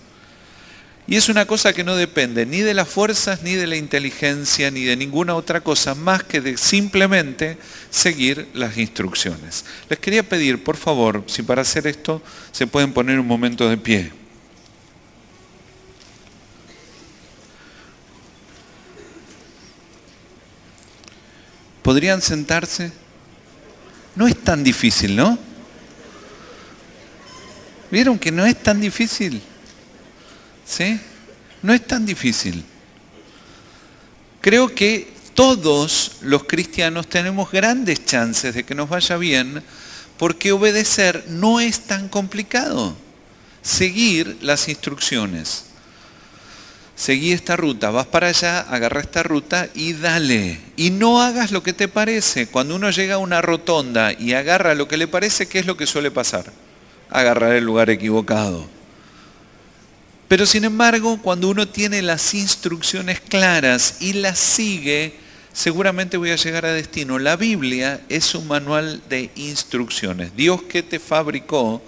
Y es una cosa que no depende ni de las fuerzas, ni de la inteligencia, ni de ninguna otra cosa, más que de simplemente seguir las instrucciones. Les quería pedir, por favor, si para hacer esto se pueden poner un momento de pie. ¿Podrían sentarse? No es tan difícil, ¿no? ¿Vieron que no es tan difícil? ¿Sí? No es tan difícil. Creo que todos los cristianos tenemos grandes chances de que nos vaya bien porque obedecer no es tan complicado. Seguir las instrucciones seguí esta ruta, vas para allá, agarra esta ruta y dale. Y no hagas lo que te parece. Cuando uno llega a una rotonda y agarra lo que le parece, ¿qué es lo que suele pasar? Agarrar el lugar equivocado. Pero sin embargo, cuando uno tiene las instrucciones claras y las sigue, seguramente voy a llegar a destino. La Biblia es un manual de instrucciones. Dios que te fabricó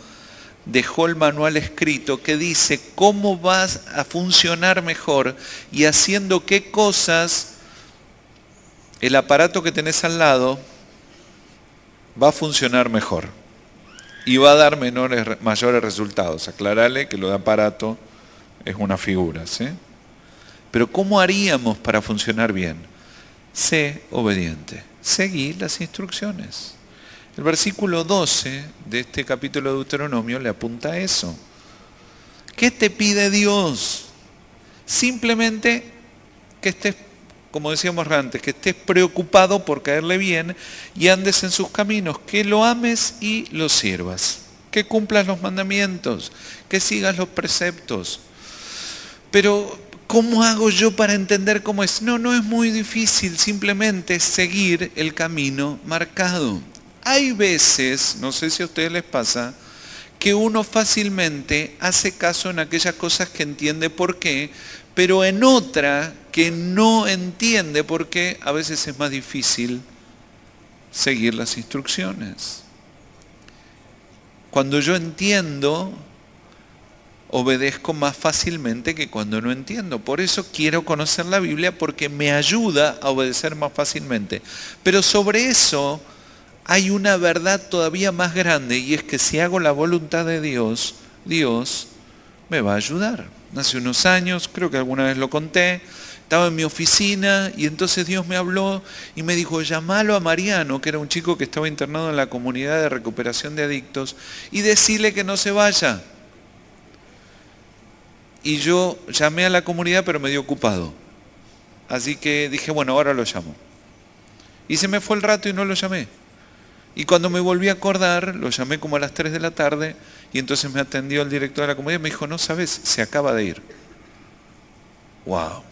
dejó el manual escrito que dice cómo vas a funcionar mejor y haciendo qué cosas el aparato que tenés al lado va a funcionar mejor y va a dar menores, mayores resultados. Aclararle que lo de aparato es una figura, ¿sí? Pero ¿cómo haríamos para funcionar bien? Sé obediente, seguí las instrucciones. El versículo 12 de este capítulo de Deuteronomio le apunta a eso. ¿Qué te pide Dios? Simplemente que estés, como decíamos antes, que estés preocupado por caerle bien y andes en sus caminos, que lo ames y lo sirvas, que cumplas los mandamientos, que sigas los preceptos. Pero, ¿cómo hago yo para entender cómo es? No, no es muy difícil, simplemente seguir el camino marcado. Hay veces, no sé si a ustedes les pasa, que uno fácilmente hace caso en aquellas cosas que entiende por qué, pero en otra que no entiende por qué, a veces es más difícil seguir las instrucciones. Cuando yo entiendo, obedezco más fácilmente que cuando no entiendo. Por eso quiero conocer la Biblia porque me ayuda a obedecer más fácilmente. Pero sobre eso hay una verdad todavía más grande y es que si hago la voluntad de Dios, Dios me va a ayudar. Hace unos años, creo que alguna vez lo conté, estaba en mi oficina y entonces Dios me habló y me dijo, llamalo a Mariano, que era un chico que estaba internado en la comunidad de recuperación de adictos, y decirle que no se vaya. Y yo llamé a la comunidad, pero me dio ocupado. Así que dije, bueno, ahora lo llamo. Y se me fue el rato y no lo llamé. Y cuando me volví a acordar, lo llamé como a las 3 de la tarde y entonces me atendió el director de la comunidad y me dijo, no sabes, se acaba de ir. Wow,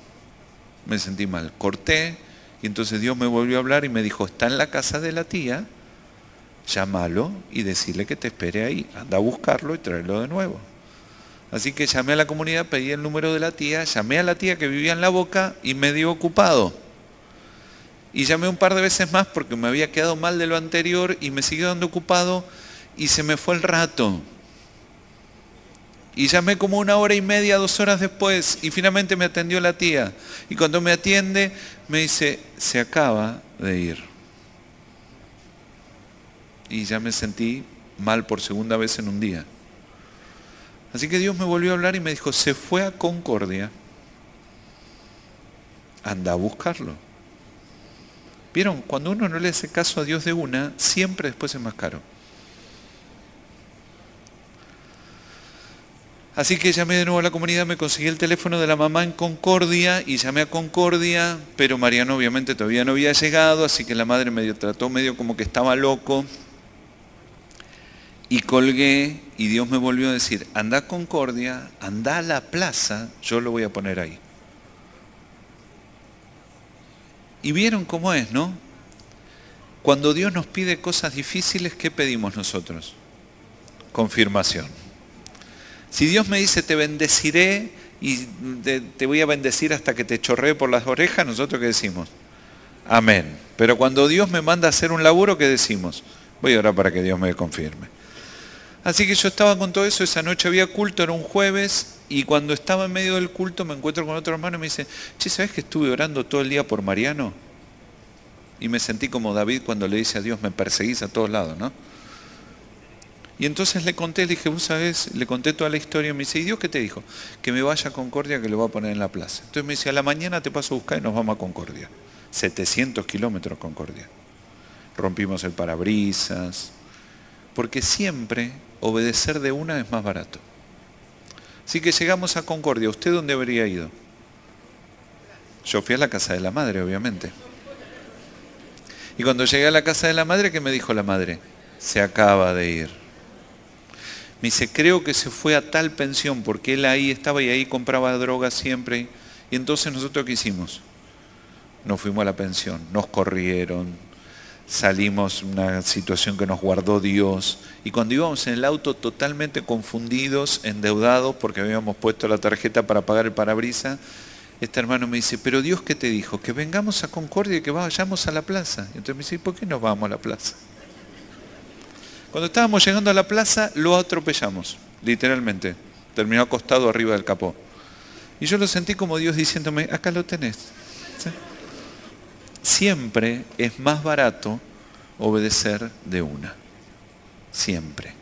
me sentí mal. Corté y entonces Dios me volvió a hablar y me dijo, está en la casa de la tía, llámalo y decirle que te espere ahí. Anda a buscarlo y tráelo de nuevo. Así que llamé a la comunidad, pedí el número de la tía, llamé a la tía que vivía en la boca y me dio ocupado. Y llamé un par de veces más porque me había quedado mal de lo anterior y me siguió dando ocupado y se me fue el rato. Y llamé como una hora y media, dos horas después y finalmente me atendió la tía. Y cuando me atiende me dice, se acaba de ir. Y ya me sentí mal por segunda vez en un día. Así que Dios me volvió a hablar y me dijo, se fue a Concordia. Anda a buscarlo. ¿Vieron? Cuando uno no le hace caso a Dios de una, siempre después es más caro. Así que llamé de nuevo a la comunidad, me conseguí el teléfono de la mamá en Concordia y llamé a Concordia, pero Mariano obviamente todavía no había llegado, así que la madre medio trató medio como que estaba loco. Y colgué y Dios me volvió a decir, anda a Concordia, anda a la plaza, yo lo voy a poner ahí. Y vieron cómo es, ¿no? Cuando Dios nos pide cosas difíciles, ¿qué pedimos nosotros? Confirmación. Si Dios me dice, te bendeciré y te, voy a bendecir hasta que te chorree por las orejas, nosotros qué decimos? Amén. Pero cuando Dios me manda a hacer un laburo, ¿qué decimos? Voy a orar para que Dios me confirme. Así que yo estaba con todo eso, esa noche había culto, era un jueves, y cuando estaba en medio del culto me encuentro con otro hermano y me dice, che, ¿sabes que estuve orando todo el día por Mariano? Y me sentí como David cuando le dice a Dios, me perseguís a todos lados, ¿no? Y entonces le conté, le dije, vos sabés, le conté toda la historia y me dice, ¿y Dios qué te dijo? Que me vaya a Concordia, que lo voy a poner en la plaza. Entonces me dice, a la mañana te paso a buscar y nos vamos a Concordia. 700 kilómetros Concordia. Rompimos el parabrisas, porque siempre obedecer de una es más barato. Así que llegamos a Concordia. ¿Usted dónde habría ido? Yo fui a la casa de la madre, obviamente. Y cuando llegué a la casa de la madre, ¿qué me dijo la madre? Se acaba de ir. Me dice, creo que se fue a tal pensión porque él ahí estaba y ahí compraba drogas siempre. Y entonces nosotros qué hicimos? Nos fuimos a la pensión, nos corrieron, salimos una situación que nos guardó Dios. Y cuando íbamos en el auto totalmente confundidos, endeudados, porque habíamos puesto la tarjeta para pagar el parabrisa, este hermano me dice, pero Dios qué te dijo? Que vengamos a Concordia y que vayamos a la plaza. Entonces me dice, ¿por qué nos vamos a la plaza? Cuando estábamos llegando a la plaza, lo atropellamos, literalmente. Terminó acostado arriba del capó. Y yo lo sentí como Dios diciéndome, acá lo tenés. Siempre es más barato obedecer de una. Siempre.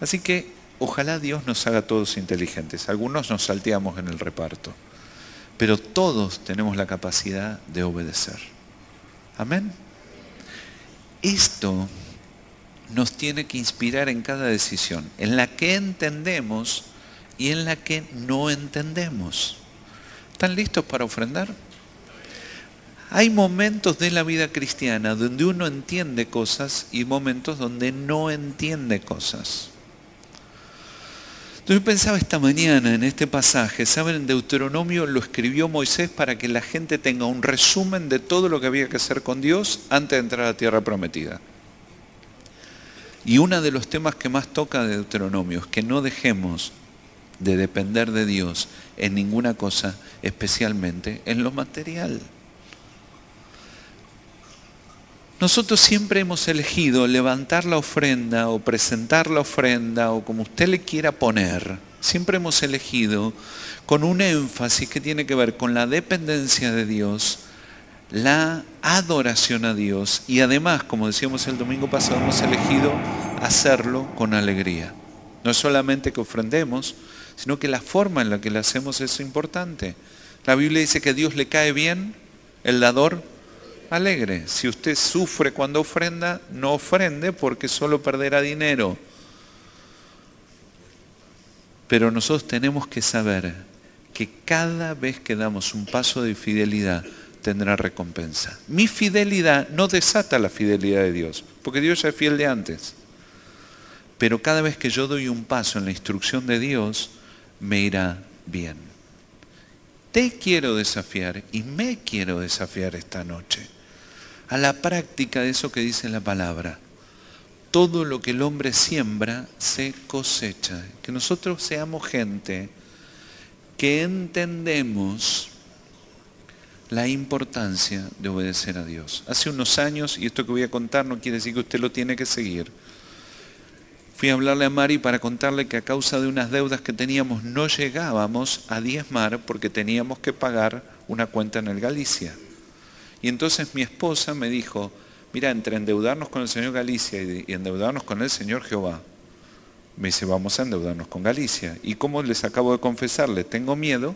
Así que ojalá Dios nos haga todos inteligentes. Algunos nos salteamos en el reparto. Pero todos tenemos la capacidad de obedecer. Amén. Esto nos tiene que inspirar en cada decisión, en la que entendemos y en la que no entendemos. ¿Están listos para ofrendar? Hay momentos de la vida cristiana donde uno entiende cosas y momentos donde no entiende cosas. Entonces yo pensaba esta mañana en este pasaje, ¿saben? En Deuteronomio lo escribió Moisés para que la gente tenga un resumen de todo lo que había que hacer con Dios antes de entrar a la tierra prometida. Y uno de los temas que más toca de Deuteronomio es que no dejemos de depender de Dios en ninguna cosa, especialmente en lo material. Nosotros siempre hemos elegido levantar la ofrenda o presentar la ofrenda o como usted le quiera poner. Siempre hemos elegido con un énfasis que tiene que ver con la dependencia de Dios, la adoración a Dios y además, como decíamos el domingo pasado, hemos elegido hacerlo con alegría. No es solamente que ofrendemos, sino que la forma en la que lo hacemos es importante. La Biblia dice que a Dios le cae bien el dador alegre. Si usted sufre cuando ofrenda, no ofrende porque solo perderá dinero. Pero nosotros tenemos que saber que cada vez que damos un paso de fidelidad tendrá recompensa. Mi fidelidad no desata la fidelidad de Dios, porque Dios ya es fiel de antes. Pero cada vez que yo doy un paso en la instrucción de Dios, me irá bien. Te quiero desafiar y me quiero desafiar esta noche a la práctica de eso que dice la palabra. Todo lo que el hombre siembra se cosecha. Que nosotros seamos gente que entendemos la importancia de obedecer a Dios. Hace unos años, y esto que voy a contar no quiere decir que usted lo tiene que seguir, fui a hablarle a Mari para contarle que a causa de unas deudas que teníamos no llegábamos a diezmar porque teníamos que pagar una cuenta en el Galicia. Y entonces mi esposa me dijo, mira, entre endeudarnos con el Señor Galicia y endeudarnos con el Señor Jehová, me dice, vamos a endeudarnos con Galicia. Y como les acabo de confesar, le tengo miedo,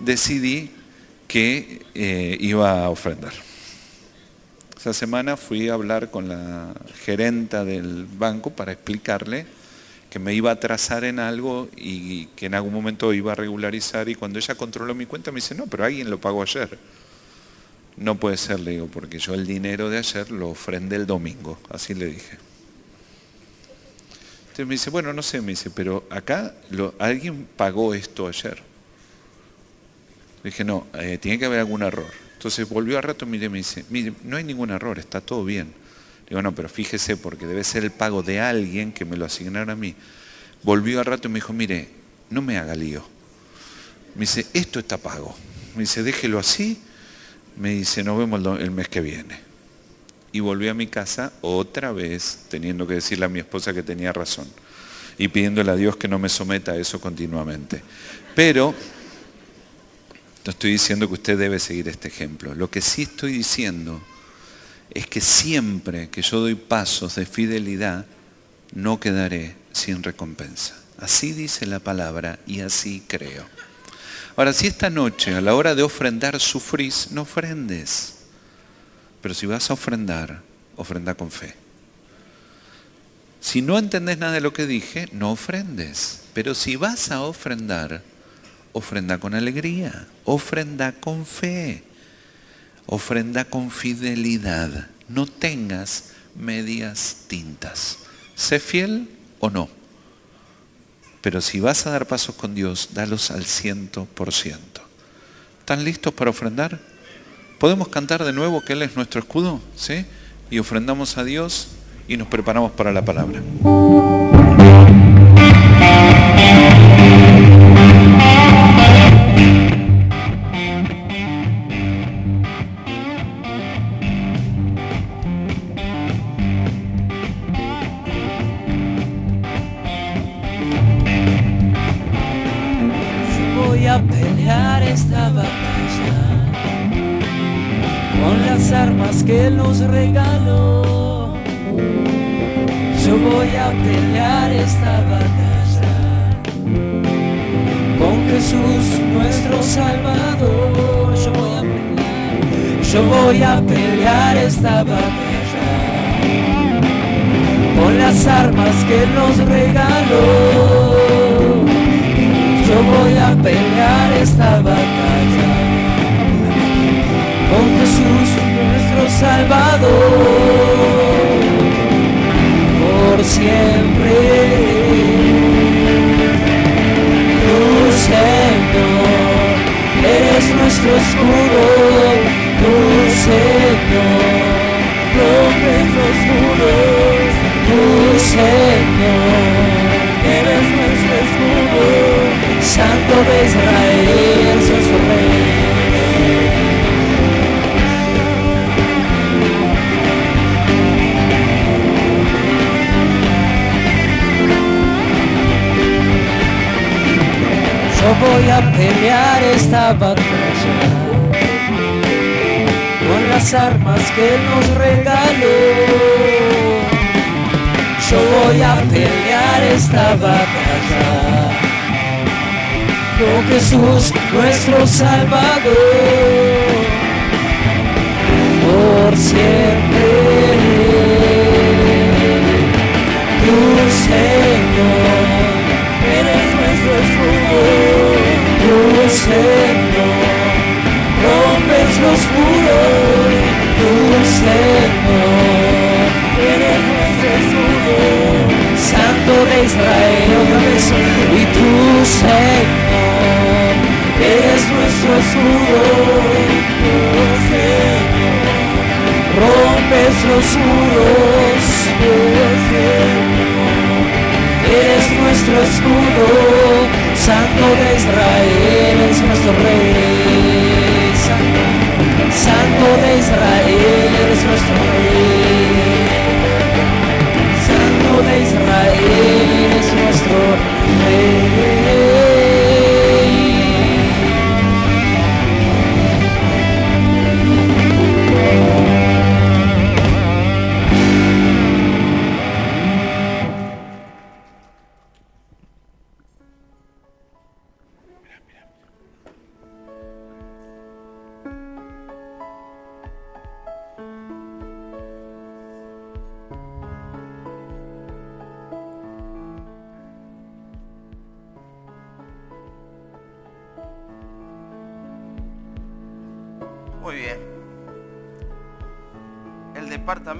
decidí que eh, iba a ofrendar. Esa semana fui a hablar con la gerenta del banco para explicarle que me iba a atrasar en algo y que en algún momento iba a regularizar y cuando ella controló mi cuenta me dice, no, pero alguien lo pagó ayer. No puede ser, le digo, porque yo el dinero de ayer lo ofrendé el domingo, así le dije. Entonces me dice, bueno, no sé, me dice, pero acá alguien pagó esto ayer. Le dije, no, eh, tiene que haber algún error. Entonces volvió a rato y me dice, mire, no hay ningún error, está todo bien. Le digo, no, pero fíjese, porque debe ser el pago de alguien que me lo asignaron a mí. Volvió a rato y me dijo, mire, no me haga lío. Me dice, esto está pago. Me dice, déjelo así me dice, nos vemos el mes que viene. Y volví a mi casa otra vez, teniendo que decirle a mi esposa que tenía razón. Y pidiéndole a Dios que no me someta a eso continuamente. Pero, no estoy diciendo que usted debe seguir este ejemplo. Lo que sí estoy diciendo es que siempre que yo doy pasos de fidelidad, no quedaré sin recompensa. Así dice la palabra y así creo. Ahora, si esta noche a la hora de ofrendar sufrís, no ofrendes. Pero si vas a ofrendar, ofrenda con fe. Si no entendés nada de lo que dije, no ofrendes. Pero si vas a ofrendar, ofrenda con alegría, ofrenda con fe, ofrenda con fidelidad. No tengas medias tintas. Sé fiel o no. Pero si vas a dar pasos con Dios, dalos al ciento por ciento. ¿Están listos para ofrendar? ¿Podemos cantar de nuevo que Él es nuestro escudo? ¿Sí? Y ofrendamos a Dios y nos preparamos para la palabra.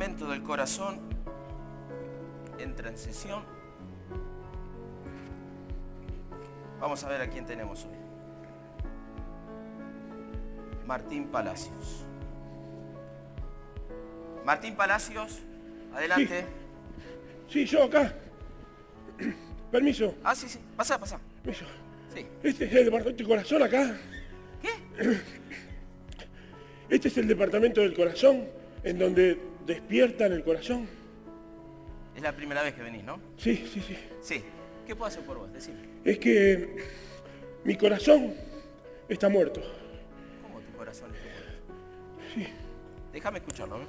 Departamento del corazón entra en sesión. Vamos a ver a quién tenemos hoy. Martín Palacios. Martín Palacios, adelante. Sí, yo acá. Permiso, Ah, sí, sí. Pasa, pasa. permiso. Sí. Este es el departamento del corazón acá. ¿Qué? Este es el departamento del corazón, en donde despiertan el corazón. Es la primera vez que venís, ¿no? Sí, sí, sí. Sí. ¿Qué puedo hacer por vos? Decime. Es que mi corazón está muerto. ¿Cómo tu corazón está muerto? Sí. Déjame escucharlo, ¿no?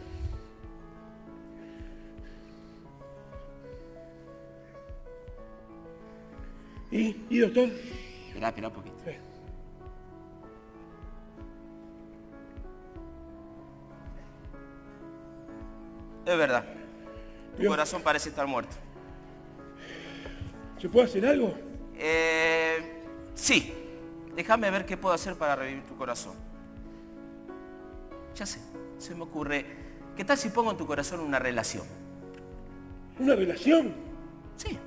¿Y, y doctor? Esperá, esperá un poquito. Es verdad. Tu corazón parece estar muerto. ¿Se puede hacer algo? Eh, sí. Déjame ver qué puedo hacer para revivir tu corazón. Ya sé, se me ocurre. ¿Qué tal si pongo en tu corazón una relación? ¿Una relación? Sí.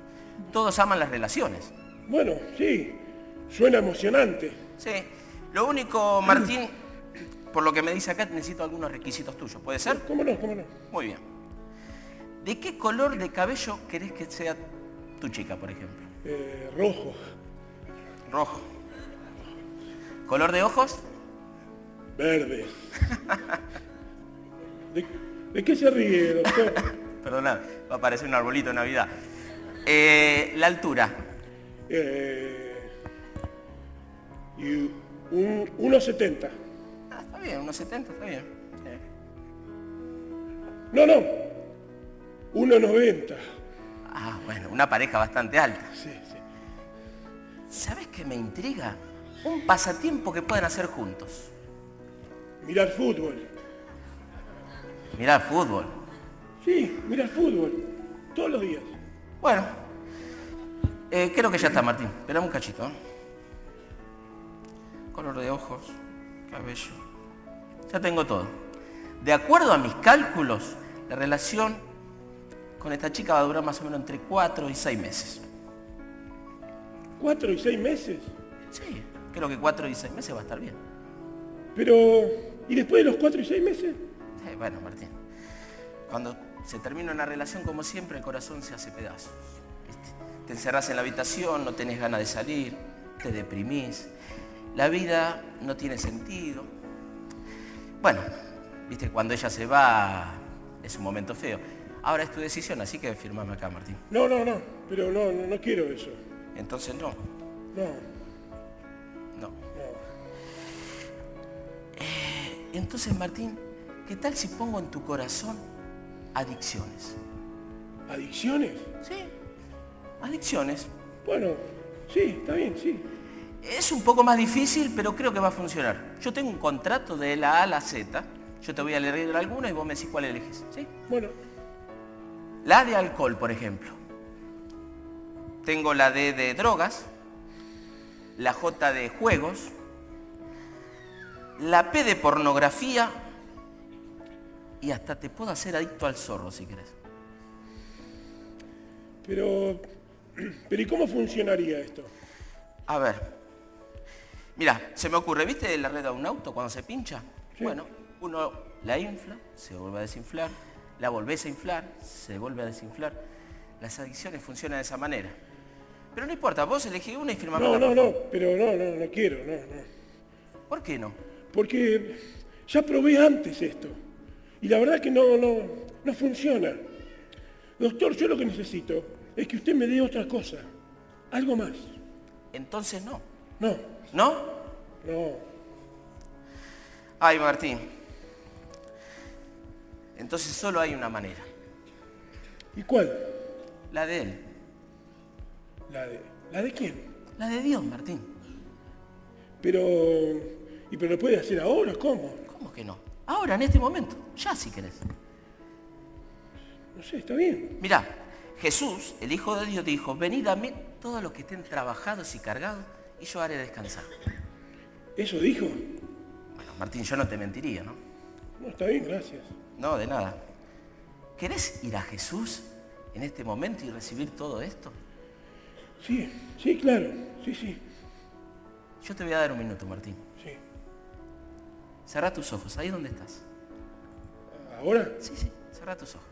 Todos aman las relaciones. Bueno, sí. Suena emocionante. Sí. Lo único, Martín, por lo que me dice acá, necesito algunos requisitos tuyos. ¿Puede ser? ¿Cómo no? ¿Cómo no? Muy bien. ¿De qué color de cabello querés que sea tu chica, por ejemplo? Eh, rojo. Rojo. ¿Color de ojos? Verde. ¿De, de qué se ríe, doctor? Perdona, va a parecer un arbolito de Navidad. Eh, la altura. Eh, Y un 1,70. Está bien, unos 70, está bien. Sí. No, no. 1,90. Ah, bueno, una pareja bastante alta. Sí, sí. ¿Sabes qué me intriga? Un pasatiempo que pueden hacer juntos. Mirar fútbol. Mirar fútbol. Sí, mirar fútbol. Todos los días. Bueno, eh, creo que ya está, Martín. Esperame un cachito. ¿eh? Color de ojos, cabello. Ya tengo todo. De acuerdo a mis cálculos, la relación con esta chica va a durar más o menos entre 4 y 6 meses. ¿Cuatro y seis meses? Sí, creo que 4 y 6 meses va a estar bien. Pero, ¿y después de los cuatro y seis meses? Bueno, Martín, cuando se termina una relación, como siempre, el corazón se hace pedazos. ¿viste? Te encerrás en la habitación, no tenés ganas de salir, te deprimís, la vida no tiene sentido. Bueno, viste, cuando ella se va, es un momento feo. Ahora es tu decisión, así que firmame acá, Martín. No, no, no. Pero no, no, no quiero eso. Entonces no, No, no. no. Entonces, Martín, ¿qué tal si pongo en tu corazón adicciones? ¿Adicciones? Sí, adicciones. Bueno, sí, está bien, sí. Es un poco más difícil, pero creo que va a funcionar. Yo tengo un contrato de la A a la Z. Yo te voy a leer alguna y vos me decís cuál elegís. ¿sí? Bueno, La de alcohol, por ejemplo. Tengo la D de drogas. La J de juegos. La P de pornografía. Y hasta te puedo hacer adicto al zorro si querés. pero... Pero ¿y cómo funcionaría esto? A ver. Mira, se me ocurre, ¿viste la red de un auto cuando se pincha? Sí. Bueno, uno la infla, se vuelve a desinflar, la volvés a inflar, se vuelve a desinflar. Las adicciones funcionan de esa manera. Pero no importa, vos elegí una y firmame No, no, no, pero no, no, no quiero, no, no. ¿Por qué no? Porque ya probé antes esto. Y la verdad que no, no, no funciona. Doctor, yo lo que necesito es que usted me dé otra cosa. Algo más. Entonces no. No, ¿No? no. Ay, Martín. Entonces solo hay una manera. ¿Y cuál? La de él. La de, ¿la de quién? La de Dios, Martín. Pero, ¿y pero lo puede hacer ahora? ¿Cómo? ¿Cómo que no? Ahora, en este momento. Ya si querés. No sé, está bien. Mirá, Jesús, el Hijo de Dios, dijo, venid a mí todos los que estén trabajados y cargados, y yo haré descansar. ¿Eso dijo? Bueno, Martín, yo no te mentiría, ¿no? No, está bien, gracias. No, de nada. ¿Querés ir a Jesús en este momento y recibir todo esto? Sí, sí, claro. Sí, sí, Yo te voy a dar un minuto, Martín. sí. Cerrá tus ojos, ahí donde estás. ¿Ahora? Sí, sí, cerrá tus ojos.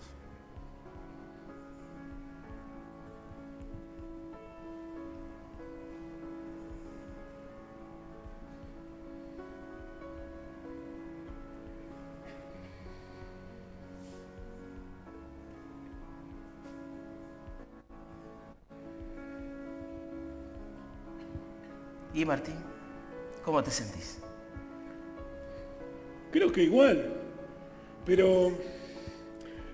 ¿Y Martín? ¿Cómo te sentís? Creo que igual. Pero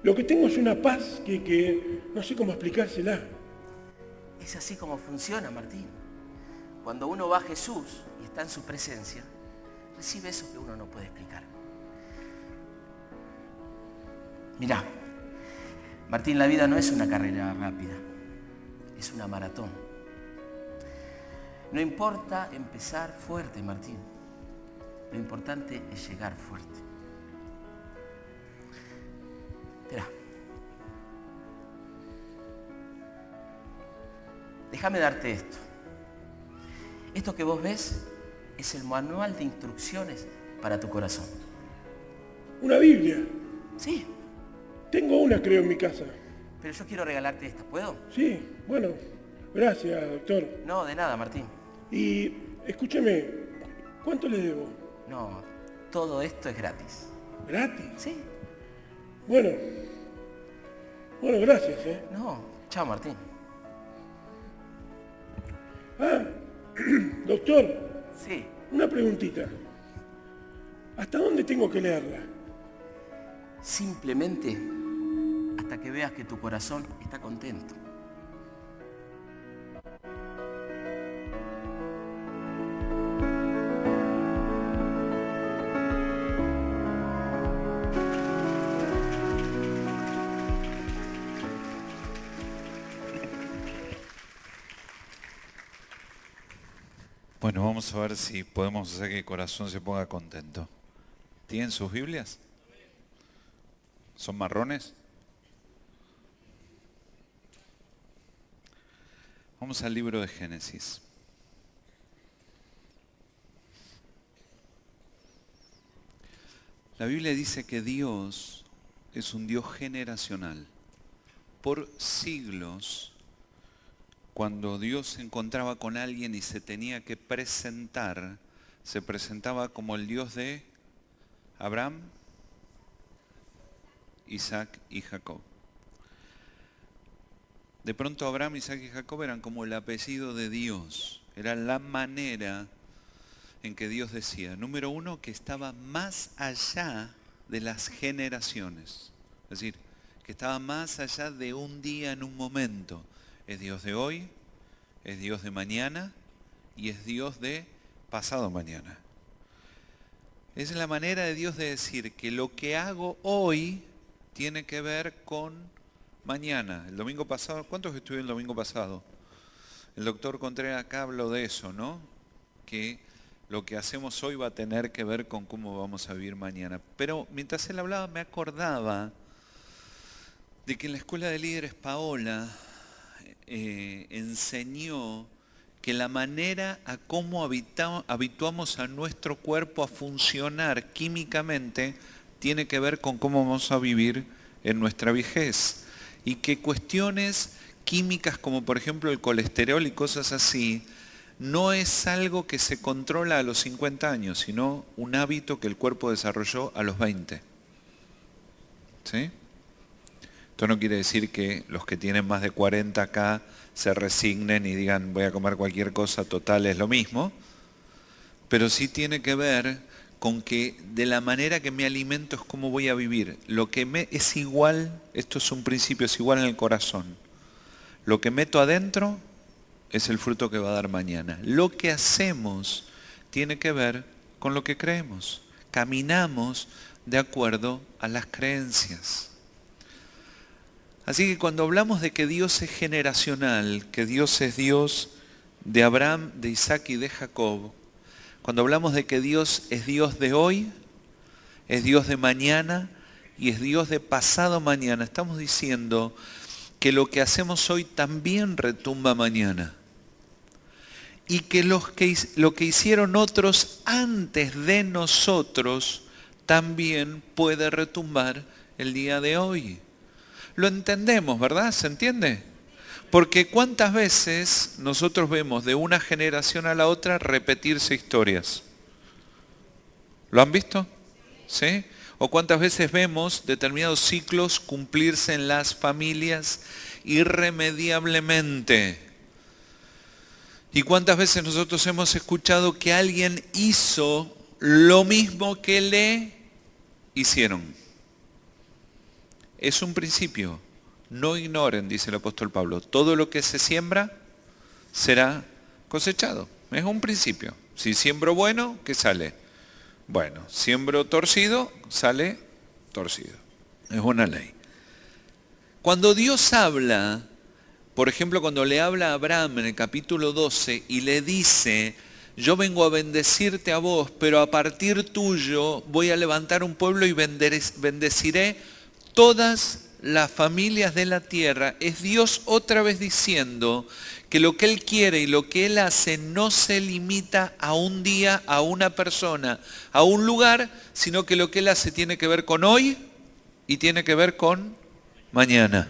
lo que tengo es una paz que, que no sé cómo explicársela. Es así como funciona, Martín. Cuando uno va a Jesús y está en su presencia, recibe eso que uno no puede explicar. Mirá, Martín, la vida no es una carrera rápida, es una maratón. No importa empezar fuerte, Martín. Lo importante es llegar fuerte. Mirá. Déjame darte esto. Esto que vos ves es el manual de instrucciones para tu corazón. Una Biblia. Sí, Tengo una, creo, en mi casa. pero yo quiero regalarte esta, ¿puedo? Sí, bueno, gracias, doctor. No, de nada, Martín. Y escúcheme, ¿cuánto le debo? No, todo esto es gratis. ¿Gratis? Sí, Bueno, bueno, gracias, ¿eh? no, chao, Martín. Ah, doctor, Sí. Una preguntita. ¿Hasta dónde tengo que leerla? Simplemente hasta que veas que tu corazón está contento. Vamos a ver si podemos hacer que el corazón se ponga contento. ¿Tienen sus Biblias? ¿Son marrones? Vamos al libro de Génesis. La Biblia dice que Dios es un Dios generacional. Por siglos cuando Dios se encontraba con alguien y se tenía que presentar, se presentaba como el Dios de Abraham, Isaac y Jacob. De pronto Abraham, Isaac y Jacob eran como el apellido de Dios, era la manera en que Dios decía, número uno, que estaba más allá de las generaciones, es decir, que estaba más allá de un día en un momento es Dios de hoy, es Dios de mañana y es Dios de pasado mañana. Es la manera de Dios de decir que lo que hago hoy tiene que ver con mañana. El domingo pasado, ¿cuántos estudió el domingo pasado? El doctor Contreras acá habló de eso, ¿no? Que lo que hacemos hoy va a tener que ver con cómo vamos a vivir mañana. Pero mientras él hablaba me acordaba de que en la escuela de líderes Paola eh, enseñó que la manera a cómo habituamos a nuestro cuerpo a funcionar químicamente tiene que ver con cómo vamos a vivir en nuestra vejez. Y que cuestiones químicas como por ejemplo el colesterol y cosas así, no es algo que se controla a los 50 años, sino un hábito que el cuerpo desarrolló a los 20. ¿Sí? Esto no quiere decir que los que tienen más de 40 acá se resignen y digan voy a comer cualquier cosa, total es lo mismo, pero sí tiene que ver con que de la manera que me alimento es como voy a vivir. Lo que me es igual, esto es un principio, es igual en el corazón. Lo que meto adentro es el fruto que va a dar mañana. Lo que hacemos tiene que ver con lo que creemos. Caminamos de acuerdo a las creencias. Así que cuando hablamos de que Dios es generacional, que Dios es Dios de Abraham, de Isaac y de Jacob, cuando hablamos de que Dios es Dios de hoy, es Dios de mañana y es Dios de pasado mañana, estamos diciendo que lo que hacemos hoy también retumba mañana. Y que, que lo que hicieron otros antes de nosotros también puede retumbar el día de hoy lo entendemos, ¿verdad? ¿Se entiende? Porque cuántas veces nosotros vemos de una generación a la otra repetirse historias. ¿Lo han visto? ¿Sí? O cuántas veces vemos determinados ciclos cumplirse en las familias irremediablemente. Y cuántas veces nosotros hemos escuchado que alguien hizo lo mismo que le hicieron. Es un principio. No ignoren, dice el apóstol Pablo, todo lo que se siembra será cosechado. Es un principio. Si siembro bueno, ¿qué sale? Bueno, siembro torcido, sale torcido. Es una ley. Cuando Dios habla, por ejemplo, cuando le habla a Abraham en el capítulo 12 y le dice, yo vengo a bendecirte a vos, pero a partir tuyo voy a levantar un pueblo y bendeciré todas las familias de la tierra, es Dios otra vez diciendo que lo que Él quiere y lo que Él hace no se limita a un día, a una persona, a un lugar, sino que lo que Él hace tiene que ver con hoy y tiene que ver con mañana.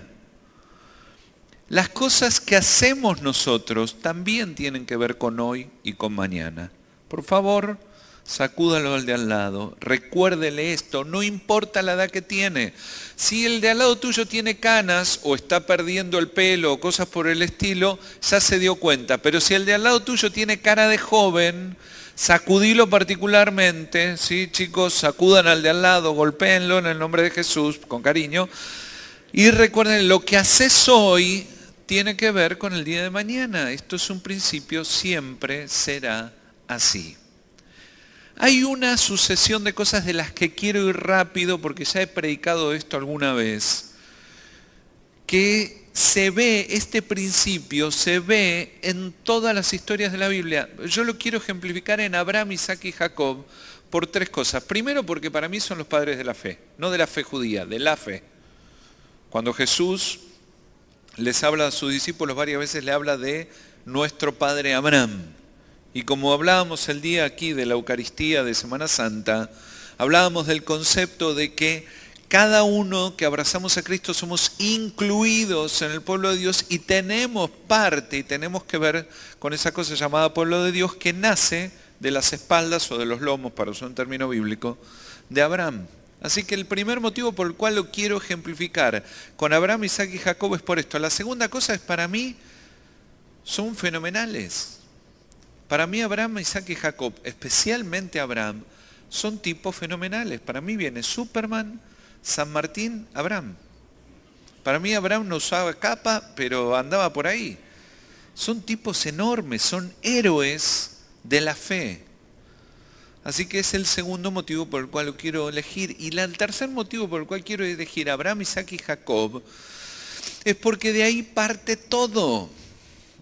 Las cosas que hacemos nosotros también tienen que ver con hoy y con mañana. Por favor, sacúdalo al de al lado, recuérdele esto, no importa la edad que tiene. Si el de al lado tuyo tiene canas o está perdiendo el pelo o cosas por el estilo, ya se dio cuenta. Pero si el de al lado tuyo tiene cara de joven, Sacudilo particularmente, ¿sí? Chicos, sacudan al de al lado, golpéenlo en el nombre de Jesús, con cariño. Y recuerden, lo que haces hoy tiene que ver con el día de mañana. Esto es un principio, siempre será así. Hay una sucesión de cosas de las que quiero ir rápido porque ya he predicado esto alguna vez, que se ve, este principio se ve en todas las historias de la Biblia. Yo lo quiero ejemplificar en Abraham, Isaac y Jacob por tres cosas. Primero porque para mí son los padres de la fe, no de la fe judía, de la fe. Cuando Jesús les habla a sus discípulos varias veces, le habla de nuestro padre Abraham. Y como hablábamos el día aquí de la Eucaristía de Semana Santa, hablábamos del concepto de que cada uno que abrazamos a Cristo somos incluidos en el pueblo de Dios y tenemos parte y tenemos que ver con esa cosa llamada pueblo de Dios que nace de las espaldas o de los lomos, para usar un término bíblico, de Abraham. Así que el primer motivo por el cual lo quiero ejemplificar con Abraham, Isaac y Jacob es por esto. La segunda cosa es para mí, son fenomenales. Para mí Abraham, Isaac y Jacob, especialmente Abraham, son tipos fenomenales. Para mí viene Superman, San Martín, Abraham. Para mí Abraham no usaba capa, pero andaba por ahí. Son tipos enormes, son héroes de la fe. Así que es el segundo motivo por el cual lo quiero elegir. Y el tercer motivo por el cual quiero elegir a Abraham, Isaac y Jacob es porque de ahí parte todo.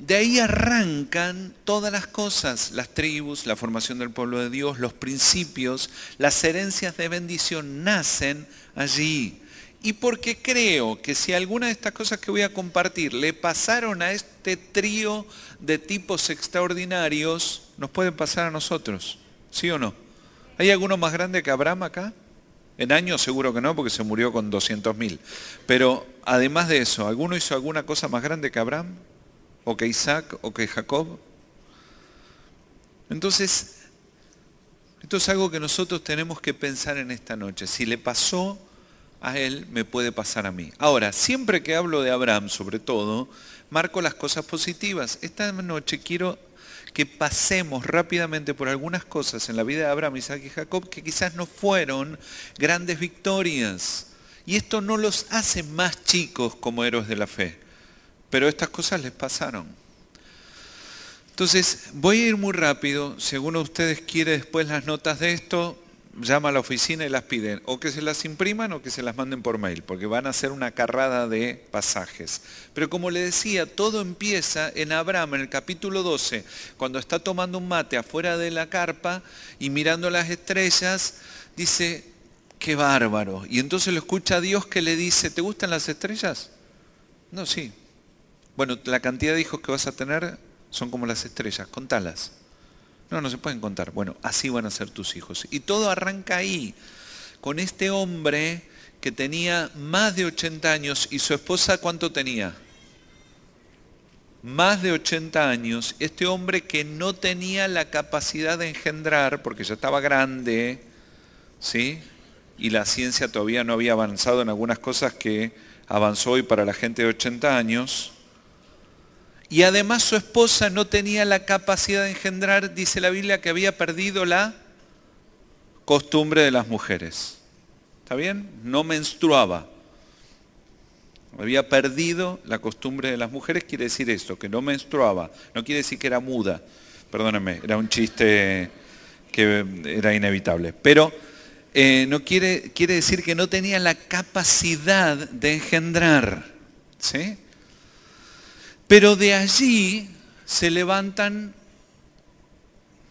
De ahí arrancan todas las cosas, las tribus, la formación del pueblo de Dios, los principios, las herencias de bendición nacen allí. Y porque creo que si alguna de estas cosas que voy a compartir le pasaron a este trío de tipos extraordinarios, nos pueden pasar a nosotros, ¿sí o no? ¿Hay alguno más grande que Abraham acá? En años seguro que no, porque se murió con 200.000. Pero además de eso, ¿alguno hizo alguna cosa más grande que Abraham? O que Isaac o que Jacob. Entonces, esto es algo que nosotros tenemos que pensar en esta noche. Si le pasó a él, me puede pasar a mí. Ahora, siempre que hablo de Abraham, sobre todo, marco las cosas positivas. Esta noche quiero que pasemos rápidamente por algunas cosas en la vida de Abraham, Isaac y Jacob que quizás no fueron grandes victorias. Y esto no los hace más chicos como héroes de la fe. Pero estas cosas les pasaron. Entonces, voy a ir muy rápido. Si alguno de ustedes quiere después las notas de esto, llama a la oficina y las piden. O que se las impriman o que se las manden por mail, porque van a ser una carrada de pasajes. Pero como le decía, todo empieza en Abraham, en el capítulo 12, cuando está tomando un mate afuera de la carpa y mirando las estrellas, dice, qué bárbaro. Y entonces lo escucha a Dios que le dice, ¿te gustan las estrellas? No, sí, bueno, la cantidad de hijos que vas a tener son como las estrellas, contalas. No, no se pueden contar. Bueno, así van a ser tus hijos. Y todo arranca ahí, con este hombre que tenía más de 80 años y su esposa ¿cuánto tenía? Más de 80 años. Este hombre que no tenía la capacidad de engendrar, porque ya estaba grande, ¿sí? Y la ciencia todavía no había avanzado en algunas cosas que avanzó hoy para la gente de 80 años y además su esposa no tenía la capacidad de engendrar, dice la Biblia, que había perdido la costumbre de las mujeres. ¿Está bien? No menstruaba. Había perdido la costumbre de las mujeres, quiere decir esto, que no menstruaba. No quiere decir que era muda. Perdóname, era un chiste que era inevitable. Pero eh, no quiere, quiere decir que no tenía la capacidad de engendrar. ¿Sí? Pero de allí se levantan,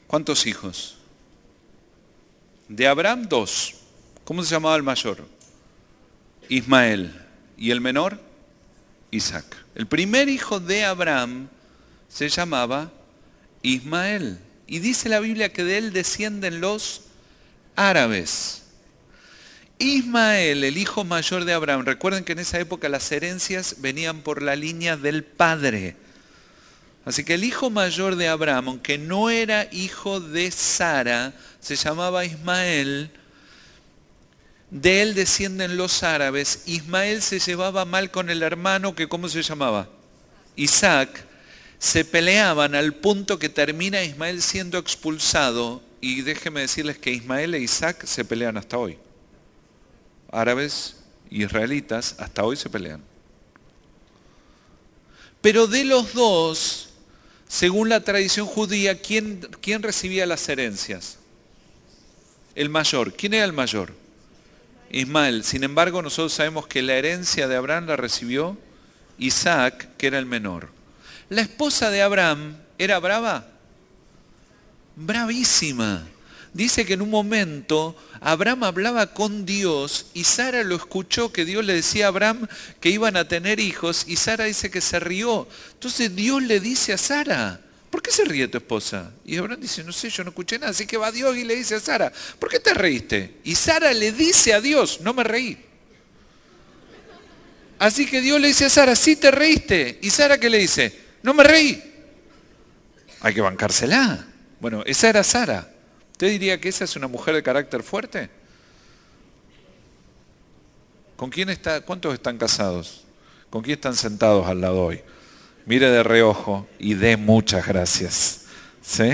¿cuántos hijos? De Abraham dos. ¿Cómo se llamaba el mayor? Ismael. ¿Y el menor? Isaac. El primer hijo de Abraham se llamaba Ismael. Y dice la Biblia que de él descienden los árabes. Ismael, el hijo mayor de Abraham, recuerden que en esa época las herencias venían por la línea del padre. Así que el hijo mayor de Abraham, aunque no era hijo de Sara, se llamaba Ismael, de él descienden los árabes. Ismael se llevaba mal con el hermano que, ¿cómo se llamaba? Isaac. se peleaban al punto que termina Ismael siendo expulsado y déjenme decirles que Ismael e Isaac se pelean hasta hoy. Árabes y israelitas hasta hoy se pelean. Pero de los dos, según la tradición judía, ¿quién, quién recibía las herencias? El mayor. ¿Quién era el mayor? Ismael. Sin embargo, nosotros sabemos que la herencia de Abraham la recibió Isaac, que era el menor. La esposa de Abraham era brava. Bravísima. Dice que en un momento Abraham hablaba con Dios y Sara lo escuchó que Dios le decía a Abraham que iban a tener hijos y Sara dice que se rió. Entonces Dios le dice a Sara, ¿por qué se ríe tu esposa? Y Abraham dice, no sé, yo no escuché nada. Así que va Dios y le dice a Sara, ¿por qué te reíste? Y Sara le dice a Dios, no me reí. Así que Dios le dice a Sara, sí te reíste. Y Sara qué le dice, no me reí. Hay que bancársela. Bueno, esa era Sara. ¿Usted diría que esa es una mujer de carácter fuerte? ¿Con quién está? ¿Cuántos están casados? ¿Con quién están sentados al lado hoy? mire de reojo y dé muchas gracias. ¿Sí?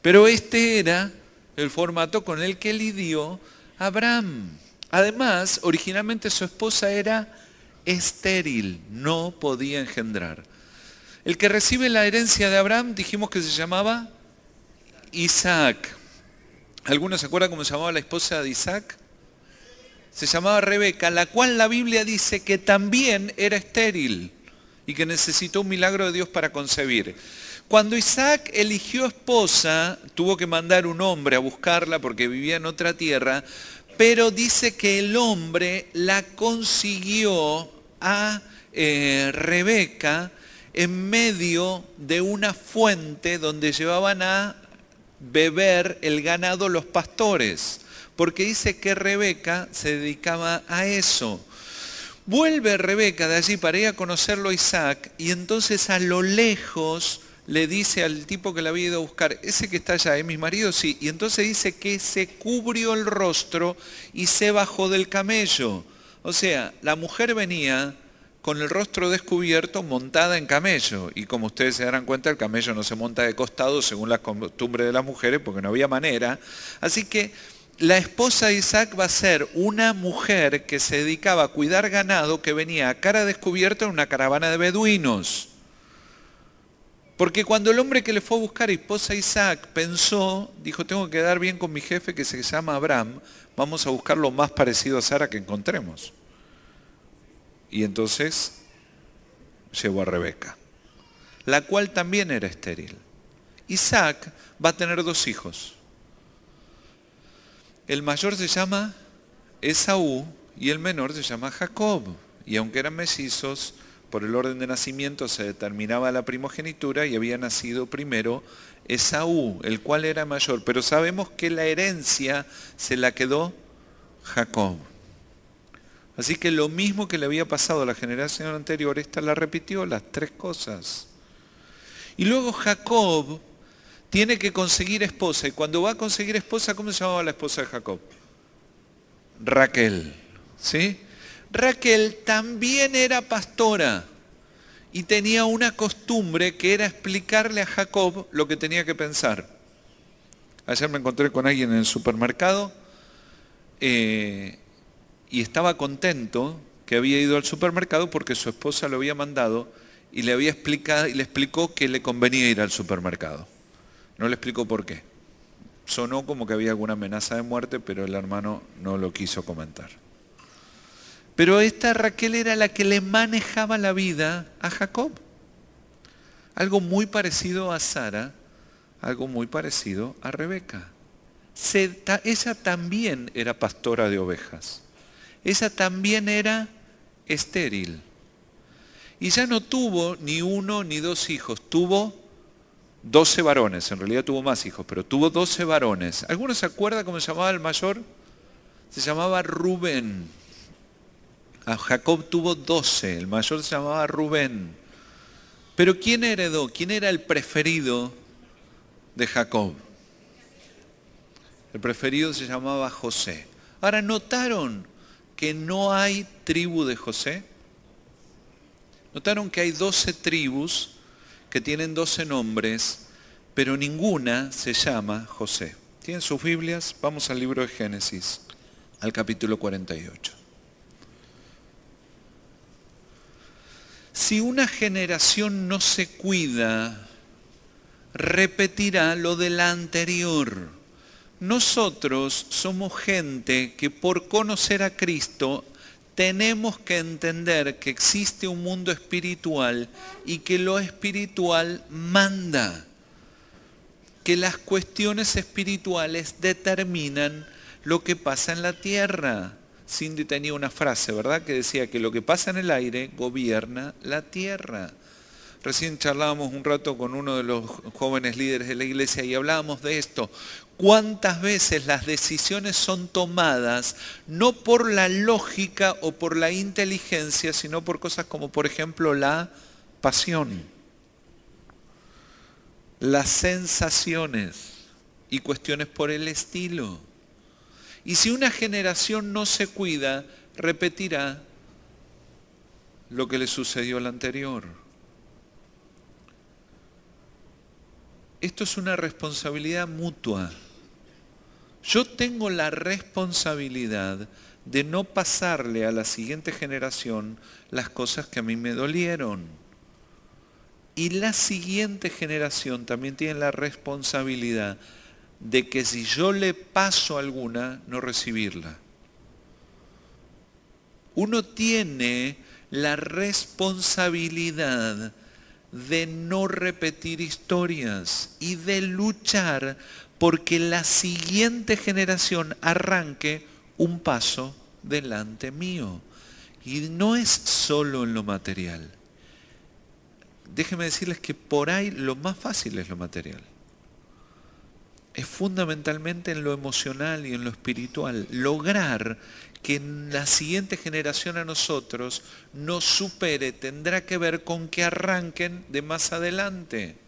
Pero este era el formato con el que lidió Abraham. Además, originalmente su esposa era estéril, no podía engendrar. El que recibe la herencia de Abraham dijimos que se llamaba Isaac. ¿Alguno se acuerda cómo se llamaba la esposa de Isaac? se llamaba Rebeca, la cual la Biblia dice que también era estéril y que necesitó un milagro de Dios para concebir. Cuando Isaac eligió esposa, tuvo que mandar un hombre a buscarla porque vivía en otra tierra, pero dice que el hombre la consiguió a eh, Rebeca en medio de una fuente donde llevaban a beber el ganado los pastores porque dice que Rebeca se dedicaba a eso. Vuelve Rebeca de allí para ir a conocerlo a Isaac y entonces a lo lejos le dice al tipo que la había ido a buscar, ese que está allá, ¿es mi marido? Sí. Y entonces dice que se cubrió el rostro y se bajó del camello. O sea, la mujer venía con el rostro descubierto montada en camello. Y como ustedes se darán cuenta, el camello no se monta de costado según la costumbre de las mujeres porque no había manera. Así que la esposa de Isaac va a ser una mujer que se dedicaba a cuidar ganado que venía a cara descubierta en una caravana de beduinos. Porque cuando el hombre que le fue a buscar esposa Isaac pensó, dijo, tengo que quedar bien con mi jefe que se llama Abraham, vamos a buscar lo más parecido a Sara que encontremos. Y entonces llevó a Rebeca, la cual también era estéril. Isaac va a tener dos hijos. El mayor se llama Esaú y el menor se llama Jacob. Y aunque eran mellizos, por el orden de nacimiento se determinaba la primogenitura y había nacido primero Esaú, el cual era mayor. Pero sabemos que la herencia se la quedó Jacob. Así que lo mismo que le había pasado a la generación anterior, esta la repitió, las tres cosas. Y luego Jacob tiene que conseguir esposa. Y cuando va a conseguir esposa, ¿cómo se llamaba la esposa de Jacob? Raquel. ¿Sí? Raquel también era pastora y tenía una costumbre que era explicarle a Jacob lo que tenía que pensar. Ayer me encontré con alguien en el supermercado eh, y estaba contento que había ido al supermercado porque su esposa lo había mandado y le había explicado y le explicó que le convenía ir al supermercado. No le explico por qué. Sonó como que había alguna amenaza de muerte, pero el hermano no lo quiso comentar. Pero esta Raquel era la que le manejaba la vida a Jacob. Algo muy parecido a Sara, algo muy parecido a Rebeca. ella también era pastora de ovejas. Ella también era estéril. Y ya no tuvo ni uno ni dos hijos, tuvo 12 varones, en realidad tuvo más hijos, pero tuvo 12 varones. ¿Alguno se acuerda cómo se llamaba el mayor? Se llamaba Rubén. A Jacob tuvo 12, el mayor se llamaba Rubén. Pero ¿quién heredó? ¿Quién era el preferido de Jacob? El preferido se llamaba José. Ahora, ¿notaron que no hay tribu de José? Notaron que hay 12 tribus que tienen 12 nombres, pero ninguna se llama José. ¿Tienen sus Biblias? Vamos al libro de Génesis, al capítulo 48. Si una generación no se cuida, repetirá lo de la anterior. Nosotros somos gente que por conocer a Cristo tenemos que entender que existe un mundo espiritual y que lo espiritual manda, que las cuestiones espirituales determinan lo que pasa en la tierra. Cindy tenía una frase, ¿verdad? Que decía que lo que pasa en el aire gobierna la tierra. Recién charlábamos un rato con uno de los jóvenes líderes de la iglesia y hablábamos de esto. ¿Cuántas veces las decisiones son tomadas no por la lógica o por la inteligencia, sino por cosas como por ejemplo la pasión, las sensaciones y cuestiones por el estilo? Y si una generación no se cuida, repetirá lo que le sucedió a la anterior. Esto es una responsabilidad mutua. Yo tengo la responsabilidad de no pasarle a la siguiente generación las cosas que a mí me dolieron. Y la siguiente generación también tiene la responsabilidad de que si yo le paso alguna, no recibirla. Uno tiene la responsabilidad de no repetir historias y de luchar porque la siguiente generación arranque un paso delante mío. Y no es solo en lo material. Déjenme decirles que por ahí lo más fácil es lo material. Es fundamentalmente en lo emocional y en lo espiritual. Lograr que la siguiente generación a nosotros nos supere tendrá que ver con que arranquen de más adelante.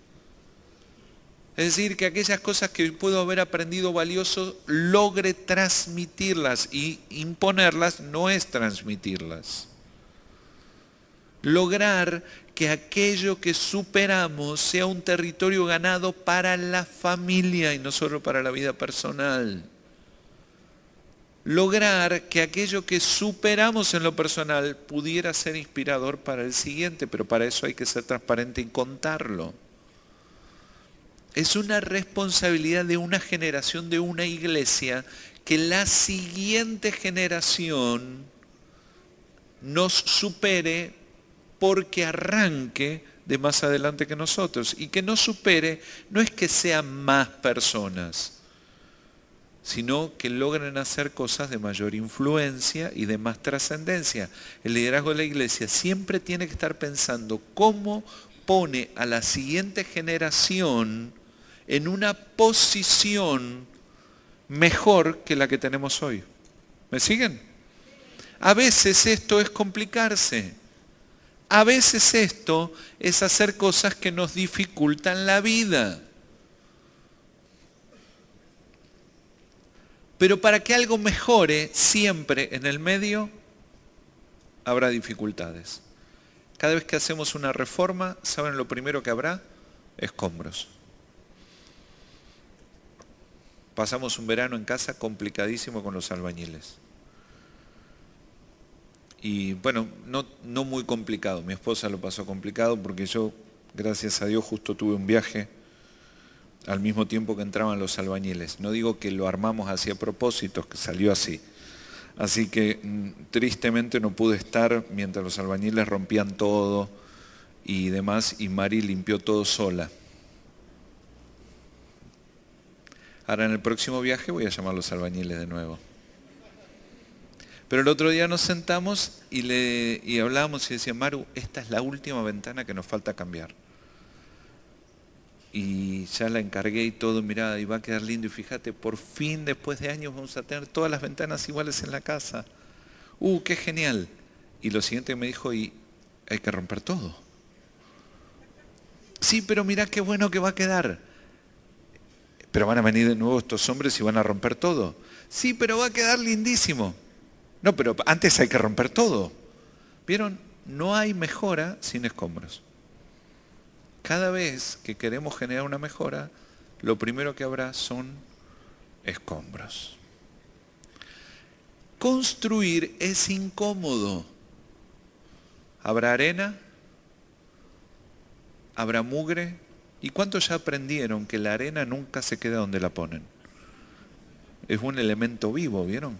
Es decir, que aquellas cosas que puedo haber aprendido valioso, logre transmitirlas y imponerlas no es transmitirlas. Lograr que aquello que superamos sea un territorio ganado para la familia y no solo para la vida personal lograr que aquello que superamos en lo personal pudiera ser inspirador para el siguiente, pero para eso hay que ser transparente y contarlo. Es una responsabilidad de una generación, de una iglesia, que la siguiente generación nos supere porque arranque de más adelante que nosotros. Y que nos supere no es que sean más personas, sino que logren hacer cosas de mayor influencia y de más trascendencia. El liderazgo de la iglesia siempre tiene que estar pensando cómo pone a la siguiente generación en una posición mejor que la que tenemos hoy. ¿Me siguen? A veces esto es complicarse. A veces esto es hacer cosas que nos dificultan la vida. Pero para que algo mejore, siempre en el medio habrá dificultades. Cada vez que hacemos una reforma, ¿saben lo primero que habrá? Escombros. Pasamos un verano en casa complicadísimo con los albañiles. Y bueno, no, muy complicado. Mi esposa lo pasó complicado porque yo, gracias a Dios, justo tuve un viaje al mismo tiempo que entraban los albañiles. No digo que lo armamos así a que salió así. Así que mm, tristemente no pude estar mientras los albañiles rompían todo y demás, y Mari limpió todo sola. Ahora en el próximo viaje voy a llamar a los albañiles de nuevo. Pero el otro día nos sentamos y, le, y hablábamos y decía, Maru, esta es la última ventana que nos falta cambiar y ya la encargué y todo, mirá, y va a quedar lindo. Y fíjate, por fin después de años vamos a tener todas las ventanas iguales en la casa. ¡Uh, qué genial! Y lo siguiente me dijo, y hay que romper todo. Sí, pero mirá qué bueno que va a quedar. Pero van a venir de nuevo estos hombres y van a romper todo. Sí, pero va a quedar lindísimo. No, pero antes hay que romper todo. ¿Vieron? no hay mejora sin escombros. Cada vez que queremos generar una mejora, lo primero que habrá son escombros. Construir es incómodo. Habrá arena, habrá mugre. ¿Y cuántos ya aprendieron que la arena nunca se queda donde la ponen? Es un elemento vivo, ¿vieron?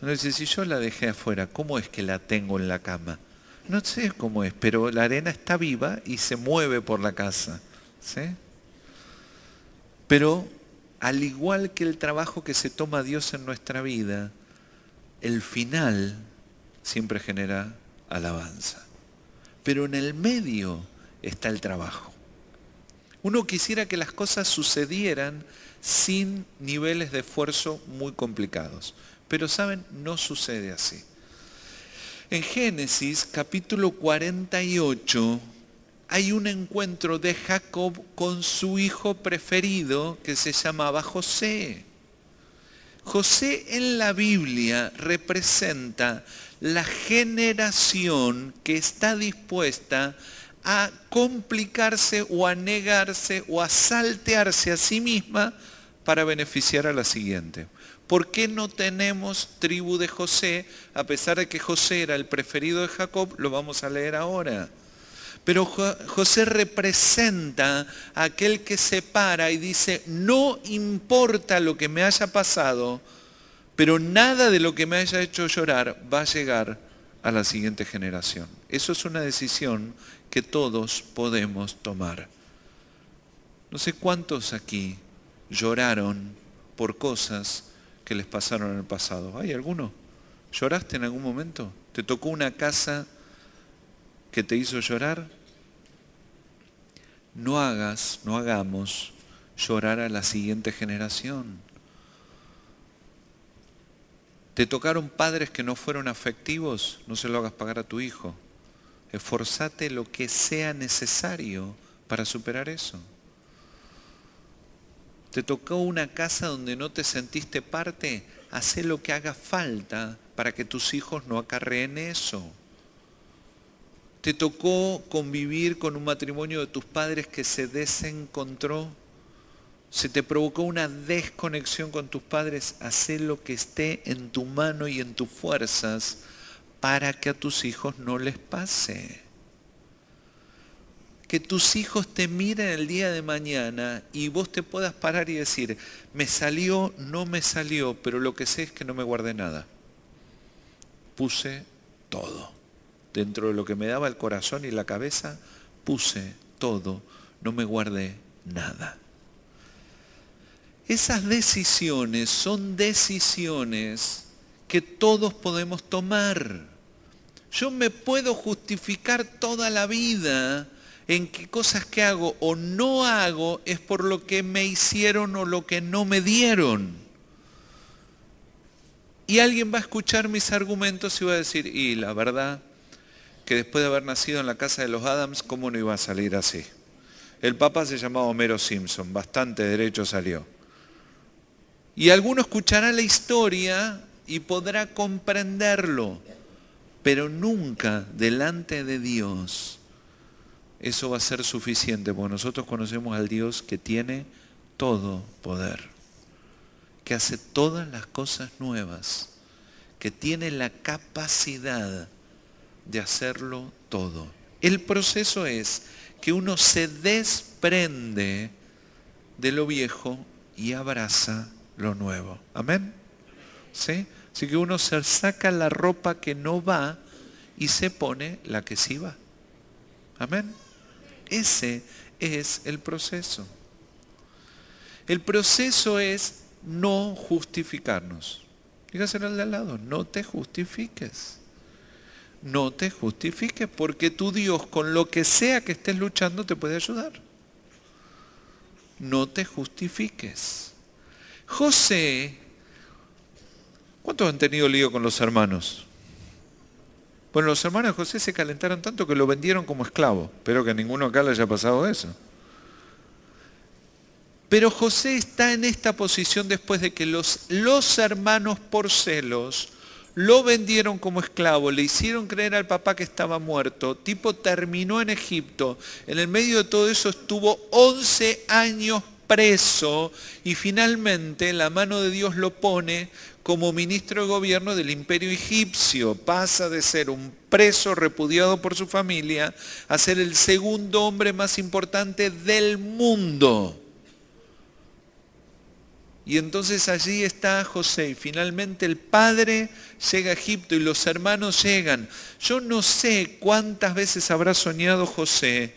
Entonces, si yo la dejé afuera, ¿cómo es que la tengo en la cama? No sé cómo es, pero la arena está viva y se mueve por la casa. ¿sí? Pero al igual que el trabajo que se toma Dios en nuestra vida, el final siempre genera alabanza. Pero en el medio está el trabajo. Uno quisiera que las cosas sucedieran sin niveles de esfuerzo muy complicados. Pero saben, no sucede así. En Génesis capítulo 48 hay un encuentro de Jacob con su hijo preferido que se llamaba José. José en la Biblia representa la generación que está dispuesta a complicarse o a negarse o a saltearse a sí misma para beneficiar a la siguiente. ¿Por qué no tenemos tribu de José? A pesar de que José era el preferido de Jacob, lo vamos a leer ahora. Pero José representa a aquel que se para y dice, no importa lo que me haya pasado, pero nada de lo que me haya hecho llorar va a llegar a la siguiente generación. Eso es una decisión que todos podemos tomar. No sé cuántos aquí lloraron por cosas que les pasaron en el pasado. ¿Hay alguno? ¿Lloraste en algún momento? ¿Te tocó una casa que te hizo llorar? No hagas, no hagamos llorar a la siguiente generación. ¿Te tocaron padres que no fueron afectivos? No se lo hagas pagar a tu hijo. Esforzate lo que sea necesario para superar eso. ¿Te tocó una casa donde no te sentiste parte? Haz lo que haga falta para que tus hijos no acarreen eso. ¿Te tocó convivir con un matrimonio de tus padres que se desencontró? ¿Se te provocó una desconexión con tus padres? Haz lo que esté en tu mano y en tus fuerzas para que a tus hijos no les pase que tus hijos te miren el día de mañana y vos te puedas parar y decir, me salió, no me salió, pero lo que sé es que no me guardé nada. Puse todo. Dentro de lo que me daba el corazón y la cabeza, puse todo, no me guardé nada. Esas decisiones son decisiones que todos podemos tomar. Yo me puedo justificar toda la vida en qué cosas que hago o no hago es por lo que me hicieron o lo que no me dieron. Y alguien va a escuchar mis argumentos y va a decir, y la verdad, que después de haber nacido en la casa de los Adams, ¿cómo no iba a salir así? El papá se llamaba Homero Simpson, bastante derecho salió. Y alguno escuchará la historia y podrá comprenderlo, pero nunca delante de Dios eso va a ser suficiente, porque nosotros conocemos al Dios que tiene todo poder, que hace todas las cosas nuevas, que tiene la capacidad de hacerlo todo. El proceso es que uno se desprende de lo viejo y abraza lo nuevo. Amén. ¿Sí? Así que uno se saca la ropa que no va y se pone la que sí va. Amén. Ese es el proceso. El proceso es no justificarnos. Dígaselo al de al lado, no te justifiques. No te justifiques porque tu Dios con lo que sea que estés luchando te puede ayudar. No te justifiques. José, ¿cuántos han tenido lío con los hermanos? Bueno, los hermanos de José se calentaron tanto que lo vendieron como esclavo. Espero que a ninguno acá le haya pasado eso. Pero José está en esta posición después de que los, los hermanos por celos lo vendieron como esclavo, le hicieron creer al papá que estaba muerto, tipo terminó en Egipto, en el medio de todo eso estuvo 11 años preso y finalmente la mano de Dios lo pone como ministro de gobierno del imperio egipcio. Pasa de ser un preso repudiado por su familia a ser el segundo hombre más importante del mundo. Y entonces allí está José y finalmente el padre llega a Egipto y los hermanos llegan. Yo no sé cuántas veces habrá soñado José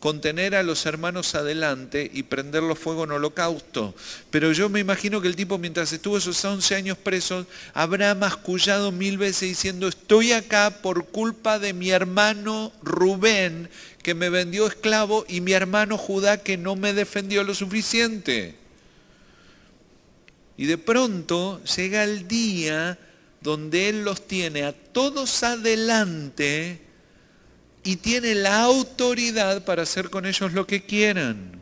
contener a los hermanos adelante y prenderlos fuego en holocausto. Pero yo me imagino que el tipo mientras estuvo esos 11 años presos habrá mascullado mil veces diciendo estoy acá por culpa de mi hermano Rubén que me vendió esclavo y mi hermano Judá que no me defendió lo suficiente. Y de pronto llega el día donde Él los tiene a todos adelante y tiene la autoridad para hacer con ellos lo que quieran.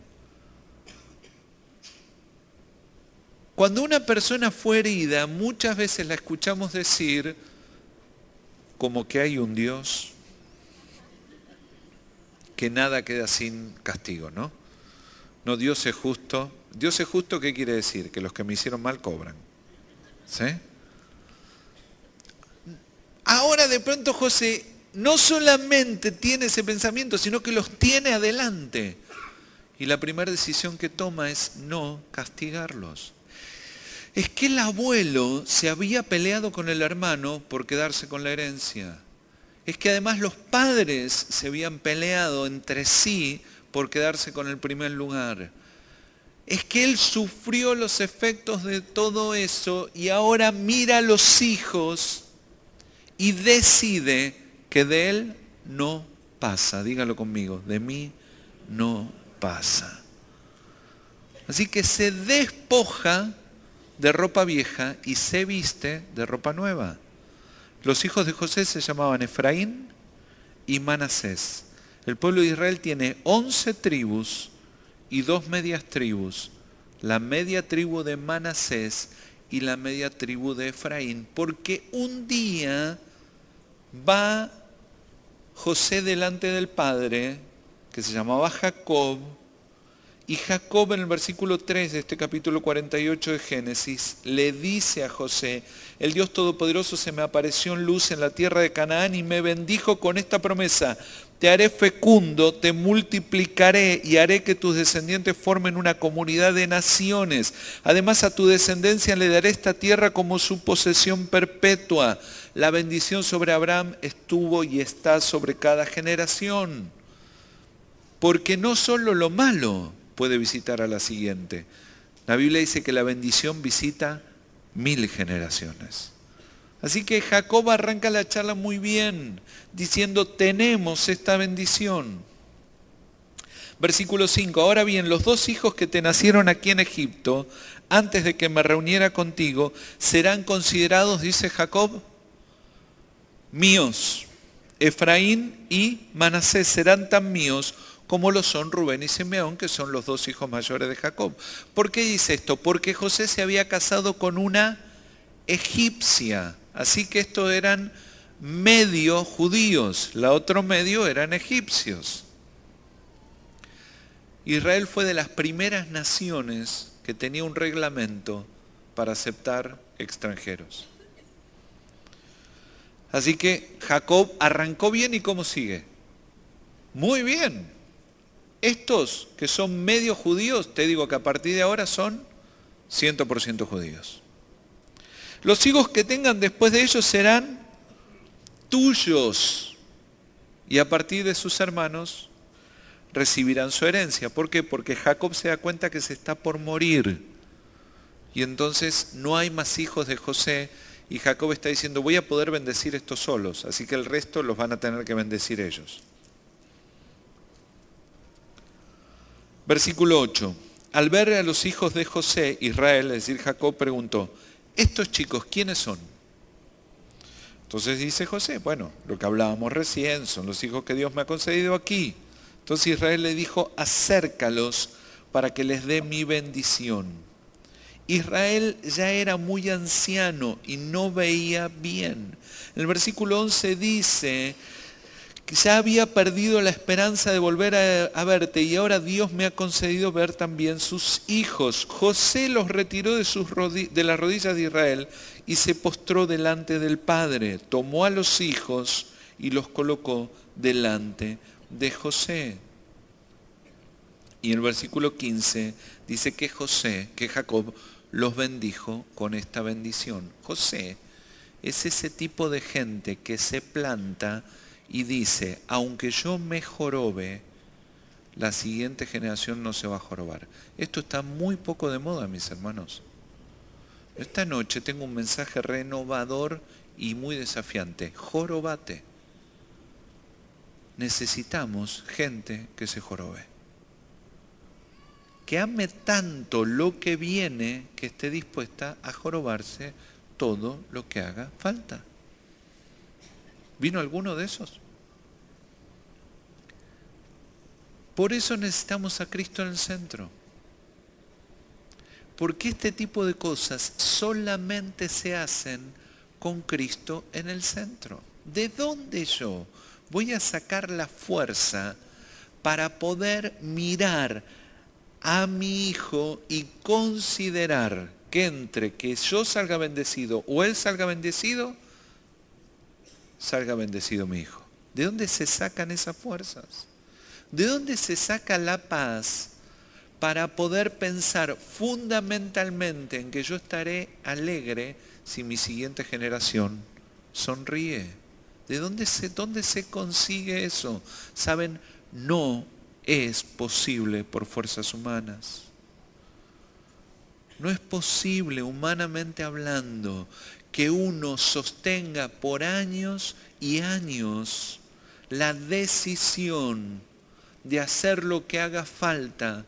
Cuando una persona fue herida, muchas veces la escuchamos decir como que hay un Dios, que nada queda sin castigo, ¿no? No, Dios es justo, Dios es justo, ¿qué quiere decir? Que los que me hicieron mal cobran. ¿Sí? Ahora de pronto José no solamente tiene ese pensamiento, sino que los tiene adelante. Y la primera decisión que toma es no castigarlos. Es que el abuelo se había peleado con el hermano por quedarse con la herencia. Es que además los padres se habían peleado entre sí por quedarse con el primer lugar es que él sufrió los efectos de todo eso y ahora mira a los hijos y decide que de él no pasa. Dígalo conmigo, de mí no pasa. Así que se despoja de ropa vieja y se viste de ropa nueva. Los hijos de José se llamaban Efraín y Manasés. El pueblo de Israel tiene 11 tribus y dos medias tribus, la media tribu de Manasés y la media tribu de Efraín, porque un día va José delante del padre, que se llamaba Jacob, y Jacob en el versículo 3 de este capítulo 48 de Génesis le dice a José, el Dios Todopoderoso se me apareció en luz en la tierra de Canaán y me bendijo con esta promesa, te haré fecundo, te multiplicaré y haré que tus descendientes formen una comunidad de naciones. Además a tu descendencia le daré esta tierra como su posesión perpetua. La bendición sobre Abraham estuvo y está sobre cada generación. Porque no solo lo malo, puede visitar a la siguiente. La Biblia dice que la bendición visita mil generaciones. Así que Jacob arranca la charla muy bien, diciendo, tenemos esta bendición. Versículo 5, ahora bien, los dos hijos que te nacieron aquí en Egipto, antes de que me reuniera contigo, serán considerados, dice Jacob, míos. Efraín y Manasés serán tan míos como lo son Rubén y Simeón, que son los dos hijos mayores de Jacob. ¿Por qué dice esto? Porque José se había casado con una egipcia. Así que estos eran medio judíos, la otro medio eran egipcios. Israel fue de las primeras naciones que tenía un reglamento para aceptar extranjeros. Así que Jacob arrancó bien y ¿cómo sigue? Muy bien. Estos que son medio judíos, te digo que a partir de ahora son 100% judíos. Los hijos que tengan después de ellos serán tuyos y a partir de sus hermanos recibirán su herencia. ¿Por qué? Porque Jacob se da cuenta que se está por morir y entonces no hay más hijos de José y Jacob está diciendo voy a poder bendecir estos solos, así que el resto los van a tener que bendecir ellos. Versículo 8. Al ver a los hijos de José, Israel, es decir, Jacob preguntó, ¿estos chicos quiénes son? Entonces dice José, bueno, lo que hablábamos recién, son los hijos que Dios me ha concedido aquí. Entonces Israel le dijo, acércalos para que les dé mi bendición. Israel ya era muy anciano y no veía bien. En el versículo 11 dice ya había perdido la esperanza de volver a, verte y ahora Dios me ha concedido ver también sus hijos. José los retiró de, de las rodillas de Israel y se postró delante del Padre. Tomó a los hijos y los colocó delante de José. Y el versículo 15 dice que José, que Jacob, los bendijo con esta bendición. José es ese tipo de gente que se planta y dice, aunque yo me jorobe, la siguiente generación no se va a jorobar. Esto está muy poco de moda, mis hermanos. Esta noche tengo un mensaje renovador y muy desafiante. Jorobate. Necesitamos gente que se jorobe que ame tanto lo que viene que esté dispuesta a jorobarse todo lo que haga falta. ¿Vino alguno de esos? Por eso necesitamos a Cristo en el centro. Porque este tipo de cosas solamente se hacen con Cristo en el centro. ¿De dónde yo voy a sacar la fuerza para poder mirar a mi hijo y considerar que entre que yo salga bendecido o él salga bendecido, salga bendecido mi hijo. ¿De dónde se sacan esas fuerzas? ¿De dónde se saca la paz para poder pensar fundamentalmente en que yo estaré alegre si mi siguiente generación sonríe? ¿De dónde se, dónde se consigue eso? Saben, no es posible por fuerzas humanas. No es posible, humanamente hablando, que uno sostenga por años y años la decisión de hacer lo que haga falta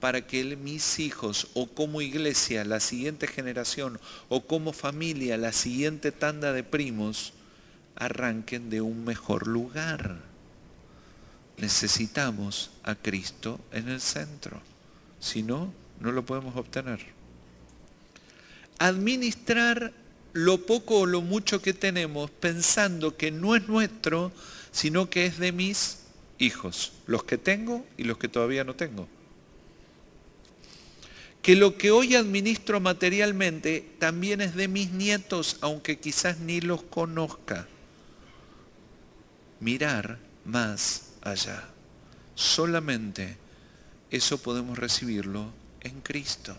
para que mis hijos o como iglesia, la siguiente generación o como familia, la siguiente tanda de primos, arranquen de un mejor lugar necesitamos a Cristo en el centro. Si no, no lo podemos obtener. Administrar lo poco o lo mucho que tenemos pensando que no es nuestro, sino que es de mis hijos, los que tengo y los que todavía no tengo. Que lo que hoy administro materialmente también es de mis nietos, aunque quizás ni los conozca. Mirar más allá. Solamente eso podemos recibirlo en Cristo.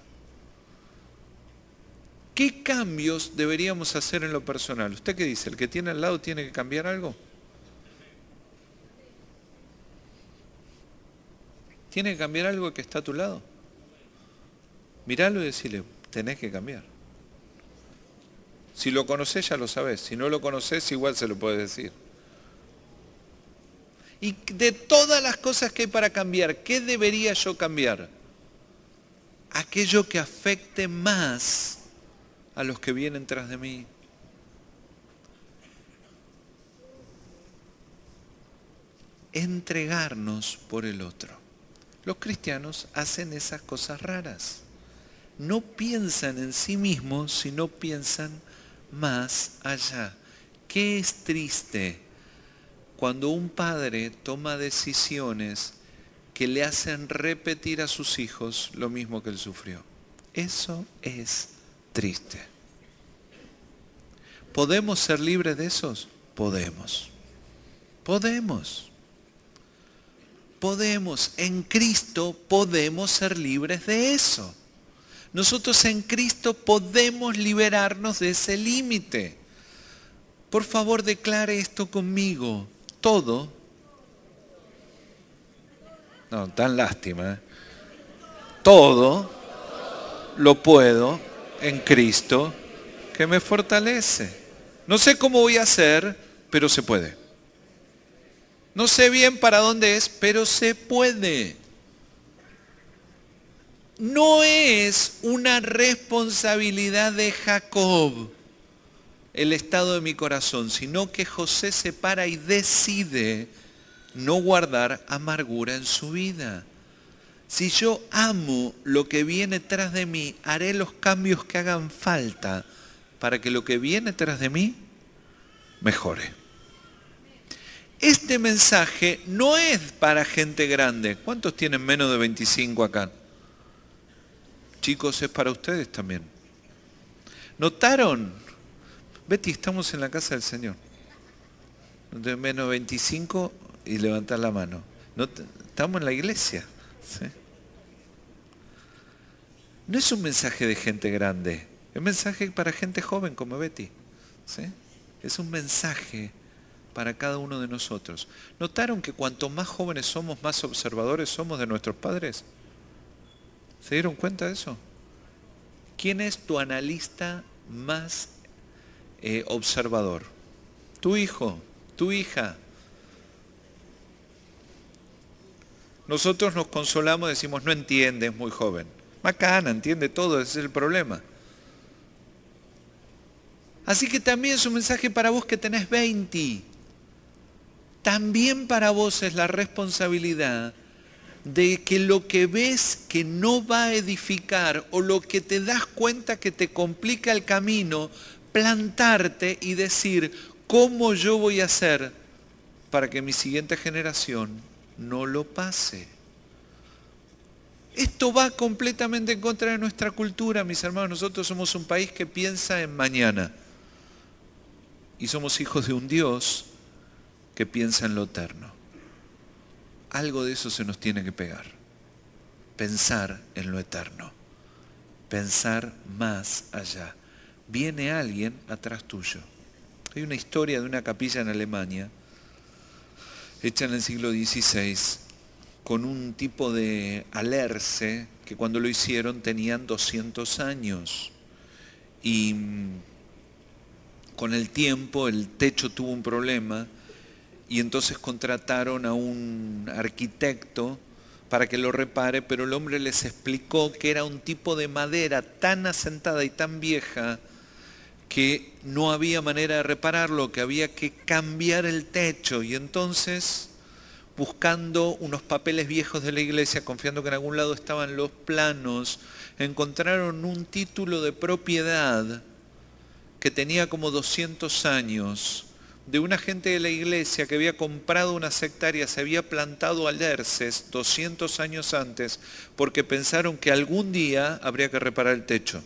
¿Qué cambios deberíamos hacer en lo personal? ¿Usted qué dice? ¿El que tiene al lado tiene que cambiar algo? ¿Tiene que cambiar algo que está a tu lado? Míralo y decirle, tenés que cambiar. Si lo conoces ya lo sabes, si no lo conoces igual se lo puedes decir. Y de todas las cosas que hay para cambiar, ¿qué debería yo cambiar? Aquello que afecte más a los que vienen tras de mí. Entregarnos por el otro. Los cristianos hacen esas cosas raras. No piensan en sí mismos, sino piensan más allá. Qué es triste cuando un padre toma decisiones que le hacen repetir a sus hijos lo mismo que él sufrió. Eso es triste. ¿Podemos ser libres de esos? Podemos. Podemos. Podemos. En Cristo podemos ser libres de eso. Nosotros en Cristo podemos liberarnos de ese límite. Por favor, declare esto conmigo todo, no, tan lástima, ¿eh? todo lo puedo en Cristo que me fortalece. No sé cómo voy a hacer, pero se puede. No sé bien para dónde es, pero se puede. No es una responsabilidad de Jacob el estado de mi corazón, sino que José se para y decide no guardar amargura en su vida. Si yo amo lo que viene tras de mí, haré los cambios que hagan falta para que lo que viene tras de mí mejore. Este mensaje no es para gente grande. ¿Cuántos tienen menos de 25 acá? Chicos, es para ustedes también. ¿Notaron? Betty, estamos en la casa del Señor. De menos 25 y levantar la mano. estamos en la iglesia. No es un mensaje de gente grande, es un mensaje para gente joven como Betty. Es un mensaje para cada uno de nosotros. ¿Notaron que cuanto más jóvenes somos, más observadores somos de nuestros padres? ¿Se dieron cuenta de eso? ¿Quién es tu analista más eh, observador? Tu hijo, tu hija. Nosotros nos consolamos, decimos, no entiende, es muy joven. Macana, entiende todo, ese es el problema. Así que también es un mensaje para vos que tenés 20. También para vos es la responsabilidad de que lo que ves que no va a edificar o lo que te das cuenta que te complica el camino, plantarte y decir, ¿cómo yo voy a hacer para que mi siguiente generación no lo pase? Esto va completamente en contra de nuestra cultura, mis hermanos. Nosotros somos un país que piensa en mañana. Y somos hijos de un Dios que piensa en lo eterno. Algo de eso se nos tiene que pegar. Pensar en lo eterno. Pensar más allá. Viene alguien atrás tuyo. Hay una historia de una capilla en Alemania, hecha en el siglo XVI, con un tipo de alerce que cuando lo hicieron tenían 200 años. Y mm, con el tiempo el techo tuvo un problema y entonces contrataron a un arquitecto para que lo repare, pero el hombre les explicó que era un tipo de madera tan asentada y tan vieja que no había manera de repararlo, que había que cambiar el techo. Y entonces buscando unos papeles viejos de la iglesia, confiando que en algún lado estaban los planos, encontraron un título de propiedad que tenía como 200 años, de una gente de la iglesia que había comprado una sectaria, se había plantado a Lerces 200 años antes, porque pensaron que algún día habría que reparar el techo.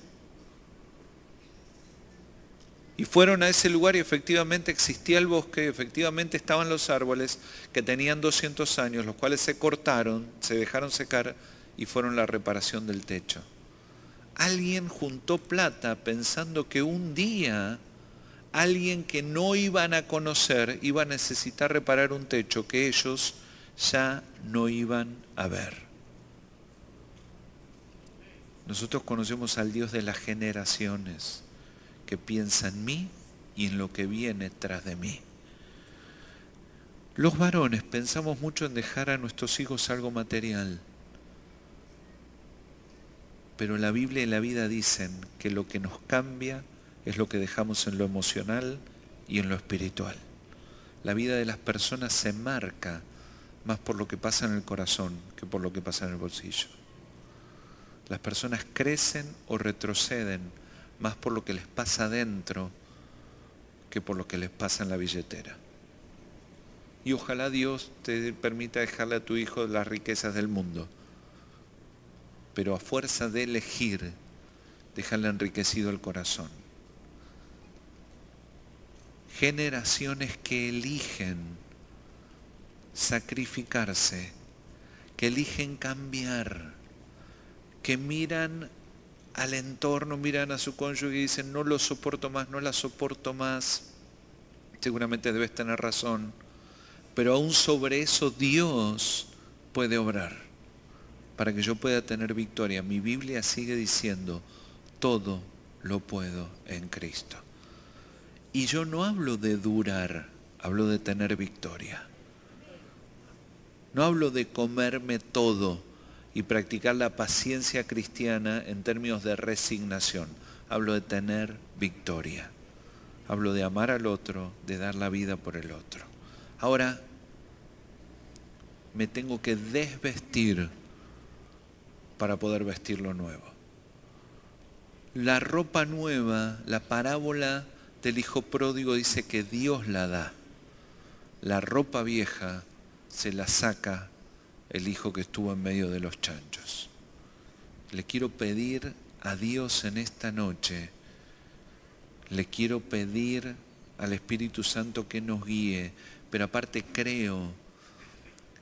Y fueron a ese lugar y efectivamente existía el bosque, efectivamente estaban los árboles que tenían 200 años, los cuales se cortaron, se dejaron secar y fueron la reparación del techo. Alguien juntó plata pensando que un día alguien que no iban a conocer iba a necesitar reparar un techo que ellos ya no iban a ver. Nosotros conocemos al Dios de las generaciones que piensa en mí y en lo que viene tras de mí. Los varones pensamos mucho en dejar a nuestros hijos algo material, pero la Biblia y la vida dicen que lo que nos cambia es lo que dejamos en lo emocional y en lo espiritual. La vida de las personas se marca más por lo que pasa en el corazón que por lo que pasa en el bolsillo. Las personas crecen o retroceden más por lo que les pasa adentro que por lo que les pasa en la billetera. Y ojalá Dios te permita dejarle a tu hijo las riquezas del mundo. Pero a fuerza de elegir, dejarle enriquecido el corazón. Generaciones que eligen sacrificarse, que eligen cambiar, que miran al entorno, miran a su cónyuge y dicen, no lo soporto más, no la soporto más. Seguramente debes tener razón, pero aún sobre eso Dios puede obrar para que yo pueda tener victoria. Mi Biblia sigue diciendo, todo lo puedo en Cristo. Y yo no hablo de durar, hablo de tener victoria. No hablo de comerme todo y practicar la paciencia cristiana en términos de resignación. Hablo de tener victoria. Hablo de amar al otro, de dar la vida por el otro. Ahora, me tengo que desvestir para poder vestir lo nuevo. La ropa nueva, la parábola del hijo pródigo dice que Dios la da. La ropa vieja se la saca el hijo que estuvo en medio de los chanchos. Le quiero pedir a Dios en esta noche, le quiero pedir al Espíritu Santo que nos guíe, pero aparte creo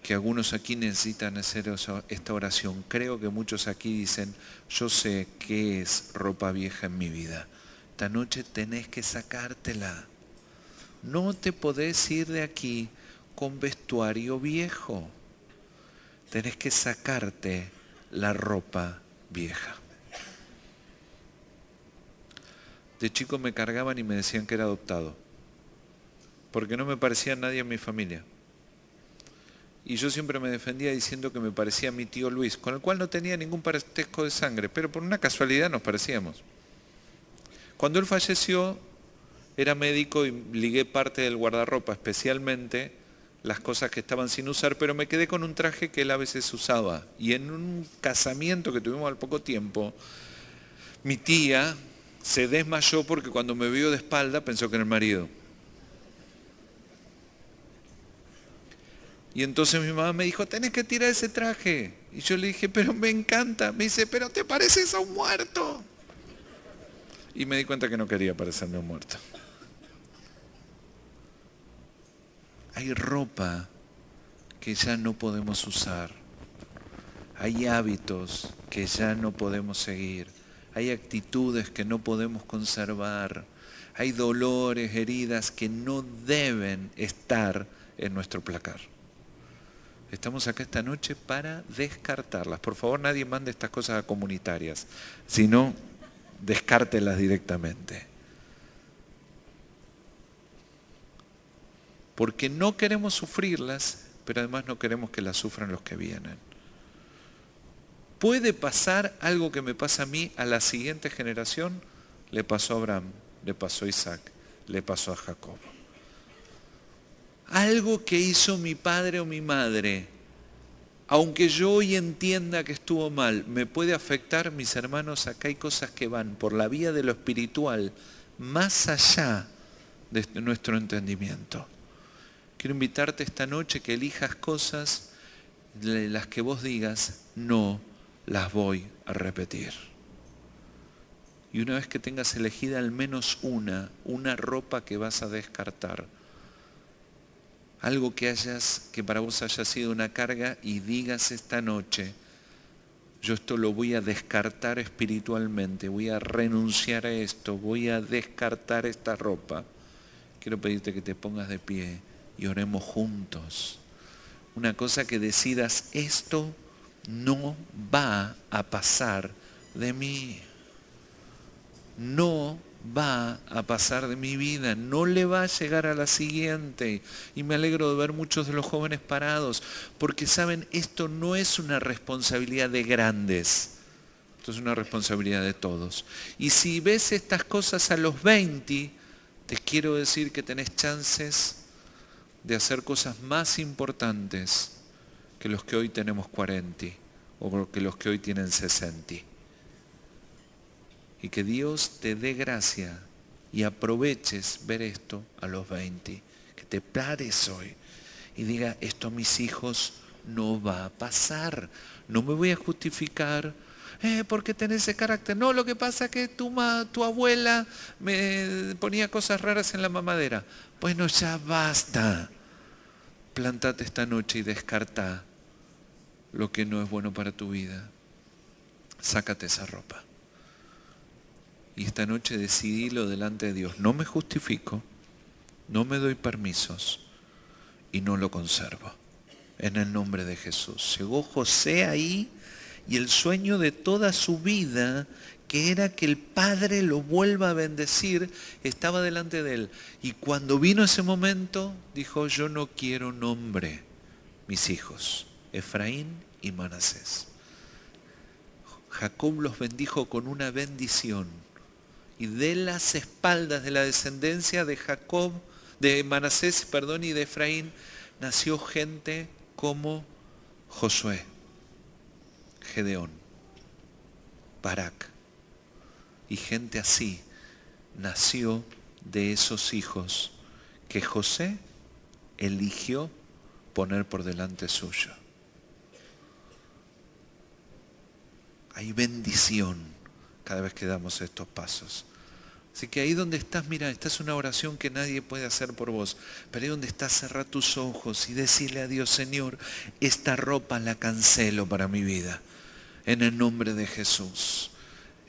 que algunos aquí necesitan hacer esta oración. Creo que muchos aquí dicen, yo sé qué es ropa vieja en mi vida. Esta noche tenés que sacártela. No te podés ir de aquí con vestuario viejo. Tenés que sacarte la ropa vieja. De chico me cargaban y me decían que era adoptado, porque no me parecía nadie en mi familia. Y yo siempre me defendía diciendo que me parecía mi tío Luis, con el cual no tenía ningún parentesco de sangre, pero por una casualidad nos parecíamos. Cuando él falleció, era médico y ligué parte del guardarropa, especialmente las cosas que estaban sin usar, pero me quedé con un traje que él a veces usaba. Y en un casamiento que tuvimos al poco tiempo, mi tía se desmayó porque cuando me vio de espalda pensó que era el marido. Y entonces mi mamá me dijo, tenés que tirar ese traje. Y yo le dije, pero me encanta. Me dice, pero te pareces a un muerto. Y me di cuenta que no quería parecerme a un muerto. Hay ropa que ya no podemos usar. Hay hábitos que ya no podemos seguir. Hay actitudes que no podemos conservar. Hay dolores, heridas que no deben estar en nuestro placar. Estamos acá esta noche para descartarlas. Por favor, nadie mande estas cosas a comunitarias, sino descártelas directamente. Porque no queremos sufrirlas, pero además no queremos que las sufran los que vienen. ¿Puede pasar algo que me pasa a mí a la siguiente generación? Le pasó a Abraham, le pasó a Isaac, le pasó a Jacob algo que hizo mi padre o mi madre, aunque yo hoy entienda que estuvo mal, me puede afectar, mis hermanos, acá hay cosas que van por la vía de lo espiritual, más allá de nuestro entendimiento. Quiero invitarte esta noche que elijas cosas de las que vos digas, no las voy a repetir. Y una vez que tengas elegida al menos una, una ropa que vas a descartar, algo que hayas, que para vos haya sido una carga y digas esta noche, yo esto lo voy a descartar espiritualmente, voy a renunciar a esto, voy a descartar esta ropa. Quiero pedirte que te pongas de pie y oremos juntos. Una cosa que decidas, esto no va a pasar de mí. No va a pasar de mi vida, no le va a llegar a la siguiente. Y me alegro de ver muchos de los jóvenes parados, porque saben, esto no es una responsabilidad de grandes, esto es una responsabilidad de todos. Y si ves estas cosas a los 20, te quiero decir que tenés chances de hacer cosas más importantes que los que hoy tenemos 40 o que los que hoy tienen 60 y que Dios te dé gracia y aproveches ver esto a los 20, que te pares hoy y diga, esto a mis hijos no va a pasar, no me voy a justificar. Eh, porque tenés ese carácter. No, lo que pasa es que tu, tu abuela me ponía cosas raras en la mamadera. Bueno, ya basta. Plantate esta noche y descarta lo que no es bueno para tu vida. Sácate esa ropa y esta noche decidílo delante de Dios. No me justifico, no me doy permisos y no lo conservo. En el nombre de Jesús. Llegó José ahí y el sueño de toda su vida, que era que el Padre lo vuelva a bendecir, estaba delante de él. Y cuando vino ese momento, dijo, yo no quiero nombre, mis hijos, Efraín y Manasés. Jacob los bendijo con una bendición y de las espaldas de la descendencia de Jacob, de Manasés, perdón, y de Efraín, nació gente como Josué, Gedeón, Barak. Y gente así nació de esos hijos que José eligió poner por delante suyo. Hay bendición cada vez que damos estos pasos. Así que ahí donde estás, mira, esta es una oración que nadie puede hacer por vos. Pero ahí donde estás, cerra tus ojos y decirle a Dios, Señor, esta ropa la cancelo para mi vida. En el nombre de Jesús.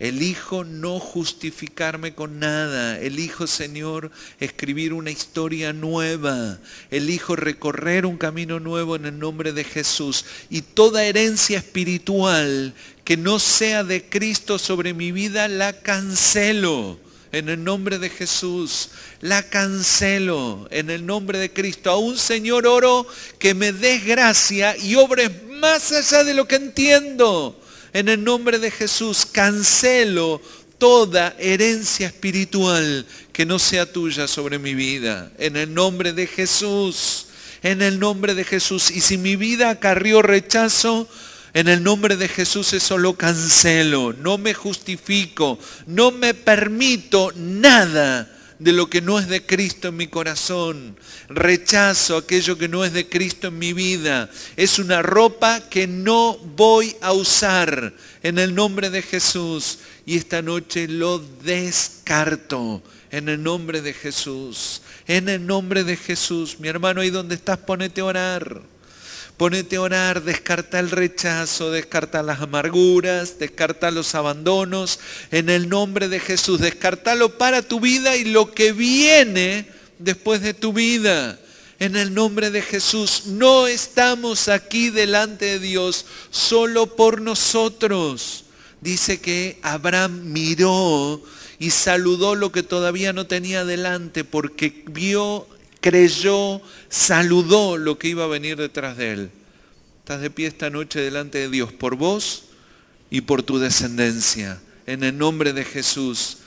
Elijo no justificarme con nada. Elijo, Señor, escribir una historia nueva. Elijo recorrer un camino nuevo en el nombre de Jesús. Y toda herencia espiritual que no sea de Cristo sobre mi vida, la cancelo. En el nombre de Jesús, la cancelo en el nombre de Cristo. A un Señor oro que me des gracia y obres más allá de lo que entiendo en el nombre de Jesús cancelo toda herencia espiritual que no sea tuya sobre mi vida. En el nombre de Jesús, en el nombre de Jesús. Y si mi vida acarrió rechazo, en el nombre de Jesús eso lo cancelo. No me justifico, no me permito nada de lo que no es de Cristo en mi corazón. Rechazo aquello que no es de Cristo en mi vida. Es una ropa que no voy a usar en el nombre de Jesús. Y esta noche lo descarto en el nombre de Jesús. En el nombre de Jesús. Mi hermano, ahí donde estás, ponete a orar. Ponete a orar, descarta el rechazo, descarta las amarguras, descarta los abandonos. En el nombre de Jesús, descartalo para tu vida y lo que viene después de tu vida. En el nombre de Jesús, no estamos aquí delante de Dios solo por nosotros. Dice que Abraham miró y saludó lo que todavía no tenía delante porque vio creyó, saludó lo que iba a venir detrás de él. Estás de pie esta noche delante de Dios por vos y por tu descendencia. En el nombre de Jesús.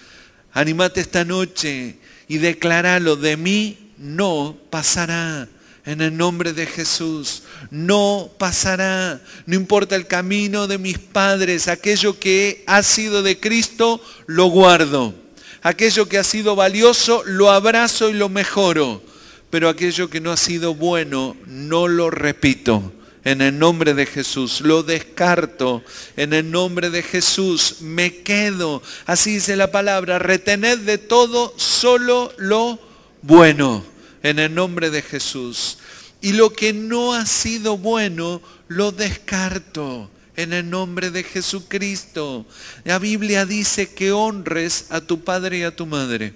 Animate esta noche y declaralo, de mí no pasará. En el nombre de Jesús, no pasará. No importa el camino de mis padres, aquello que ha sido de Cristo, lo guardo. Aquello que ha sido valioso, lo abrazo y lo mejoro pero aquello que no ha sido bueno, no lo repito. En el nombre de Jesús, lo descarto. En el nombre de Jesús, me quedo. Así dice la palabra, retened de todo solo lo bueno. En el nombre de Jesús. Y lo que no ha sido bueno, lo descarto en el nombre de Jesucristo. La Biblia dice que honres a tu padre y a tu madre.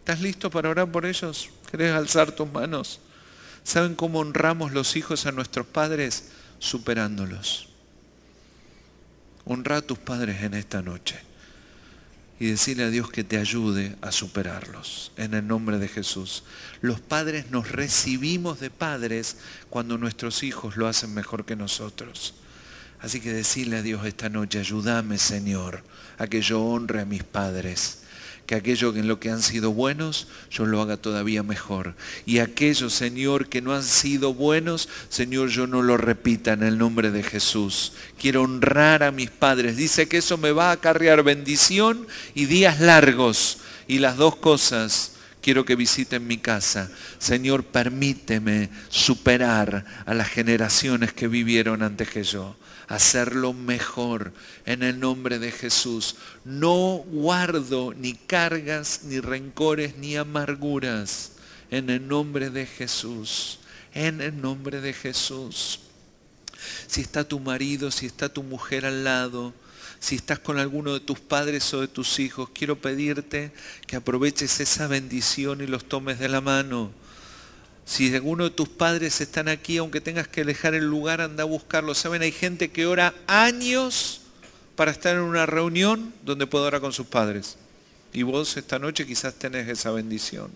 ¿Estás listo para orar por ellos? ¿Querés alzar tus manos? ¿Saben cómo honramos los hijos a nuestros padres? Superándolos. Honra a tus padres en esta noche y decirle a Dios que te ayude a superarlos en el nombre de Jesús. Los padres nos recibimos de padres cuando nuestros hijos lo hacen mejor que nosotros. Así que decirle a Dios esta noche, ayúdame Señor a que yo honre a mis padres que aquello en lo que han sido buenos, yo lo haga todavía mejor. Y aquellos, Señor, que no han sido buenos, Señor, yo no lo repita en el nombre de Jesús. Quiero honrar a mis padres. Dice que eso me va a acarrear bendición y días largos. Y las dos cosas quiero que visiten mi casa. Señor, permíteme superar a las generaciones que vivieron antes que yo hacerlo mejor en el nombre de Jesús. No guardo ni cargas, ni rencores, ni amarguras en el nombre de Jesús. En el nombre de Jesús. Si está tu marido, si está tu mujer al lado, si estás con alguno de tus padres o de tus hijos, quiero pedirte que aproveches esa bendición y los tomes de la mano. Si alguno de tus padres están aquí, aunque tengas que dejar el lugar, anda a buscarlo. Saben, hay gente que ora años para estar en una reunión donde puede orar con sus padres. Y vos esta noche quizás tenés esa bendición.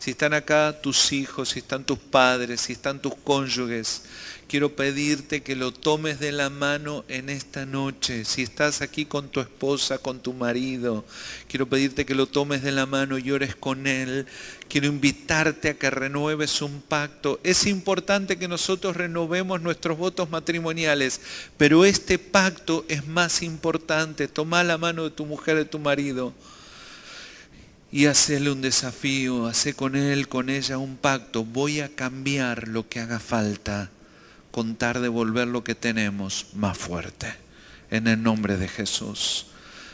Si están acá tus hijos, si están tus padres, si están tus cónyuges, quiero pedirte que lo tomes de la mano en esta noche. Si estás aquí con tu esposa, con tu marido, quiero pedirte que lo tomes de la mano y ores con él. Quiero invitarte a que renueves un pacto. Es importante que nosotros renovemos nuestros votos matrimoniales, pero este pacto es más importante. Toma la mano de tu mujer, de tu marido y hacerle un desafío, hace con él, con ella un pacto. Voy a cambiar lo que haga falta, contar de volver lo que tenemos más fuerte. En el nombre de Jesús.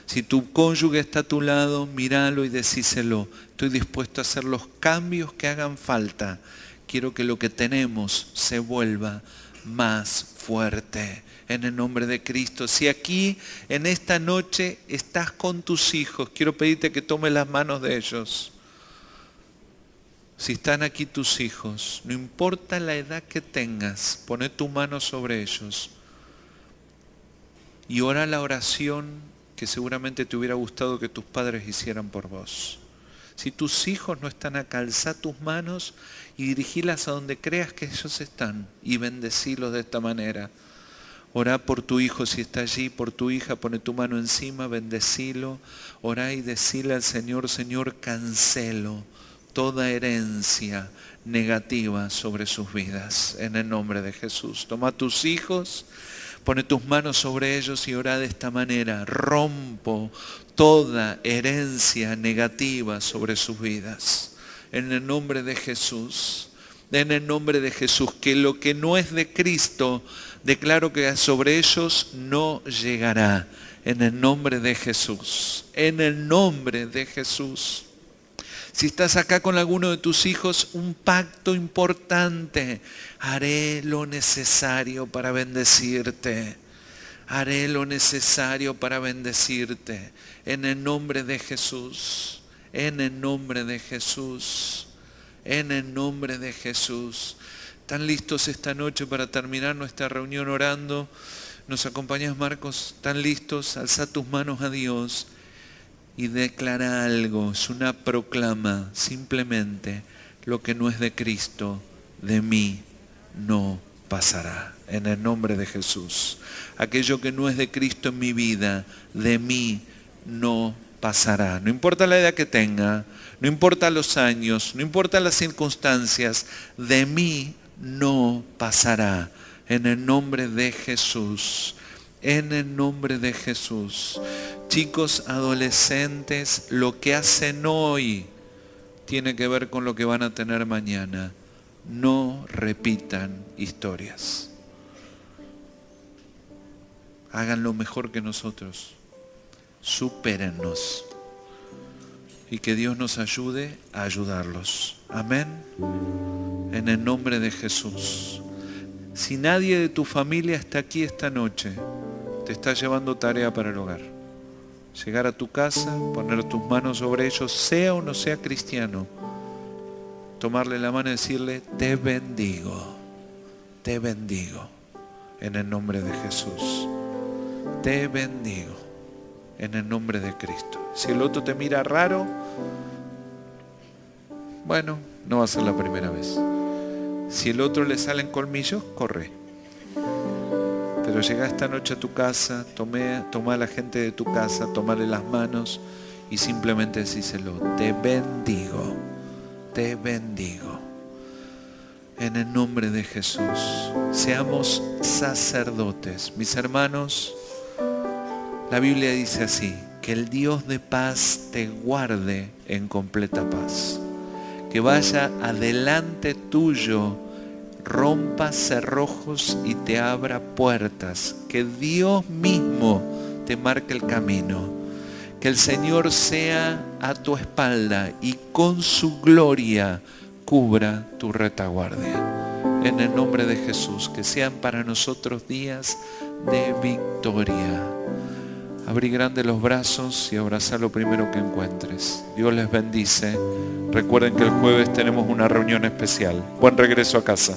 Si tu cónyuge está a tu lado, míralo y decíselo. Estoy dispuesto a hacer los cambios que hagan falta. Quiero que lo que tenemos se vuelva más fuerte en el nombre de Cristo. Si aquí en esta noche estás con tus hijos, quiero pedirte que tomes las manos de ellos. Si están aquí tus hijos, no importa la edad que tengas, pone tu mano sobre ellos y ora la oración que seguramente te hubiera gustado que tus padres hicieran por vos. Si tus hijos no están acá, alza tus manos y dirigilas a donde creas que ellos están y bendecilos de esta manera. Orá por tu hijo si está allí, por tu hija, pone tu mano encima, bendecilo. Orá y decile al Señor, Señor, cancelo toda herencia negativa sobre sus vidas, en el nombre de Jesús. Toma tus hijos, pone tus manos sobre ellos y orá de esta manera. Rompo toda herencia negativa sobre sus vidas, en el nombre de Jesús. En el nombre de Jesús, que lo que no es de Cristo, declaro que sobre ellos no llegará. En el nombre de Jesús. En el nombre de Jesús. Si estás acá con alguno de tus hijos, un pacto importante. Haré lo necesario para bendecirte. Haré lo necesario para bendecirte. En el nombre de Jesús. En el nombre de Jesús. En el nombre de Jesús. ¿Están listos esta noche para terminar nuestra reunión orando? ¿Nos acompañas, Marcos? ¿Están listos? Alza tus manos a Dios y declara algo. Es una proclama. Simplemente lo que no es de Cristo, de mí no pasará. En el nombre de Jesús. Aquello que no es de Cristo en mi vida, de mí no pasará. No importa la edad que tenga, no importa los años, no importa las circunstancias, de mí no pasará. En el nombre de Jesús. En el nombre de Jesús. Chicos, adolescentes, lo que hacen hoy tiene que ver con lo que van a tener mañana. No repitan historias. Hagan lo mejor que nosotros. Supérennos. Y que Dios nos ayude a ayudarlos. Amén en el nombre de Jesús. Si nadie de tu familia está aquí esta noche, te está llevando tarea para el hogar. Llegar a tu casa, poner tus manos sobre ellos, sea o no sea cristiano, tomarle la mano y decirle, te bendigo, te bendigo, en el nombre de Jesús. Te bendigo, en el nombre de Cristo. Si el otro te mira raro, bueno, no va a ser la primera vez. Si el otro le salen colmillos, corre. Pero llega esta noche a tu casa, toma a la gente de tu casa, tomale las manos y simplemente decíselo, te bendigo, te bendigo. En el nombre de Jesús, seamos sacerdotes. Mis hermanos, la Biblia dice así, que el Dios de paz te guarde en completa paz que vaya adelante tuyo, rompa cerrojos y te abra puertas, que Dios mismo te marque el camino, que el Señor sea a tu espalda y con su gloria cubra tu retaguardia. En el nombre de Jesús, que sean para nosotros días de victoria. Abrí grande los brazos y abraza lo primero que encuentres. Dios les bendice. Recuerden que el jueves tenemos una reunión especial. Buen regreso a casa.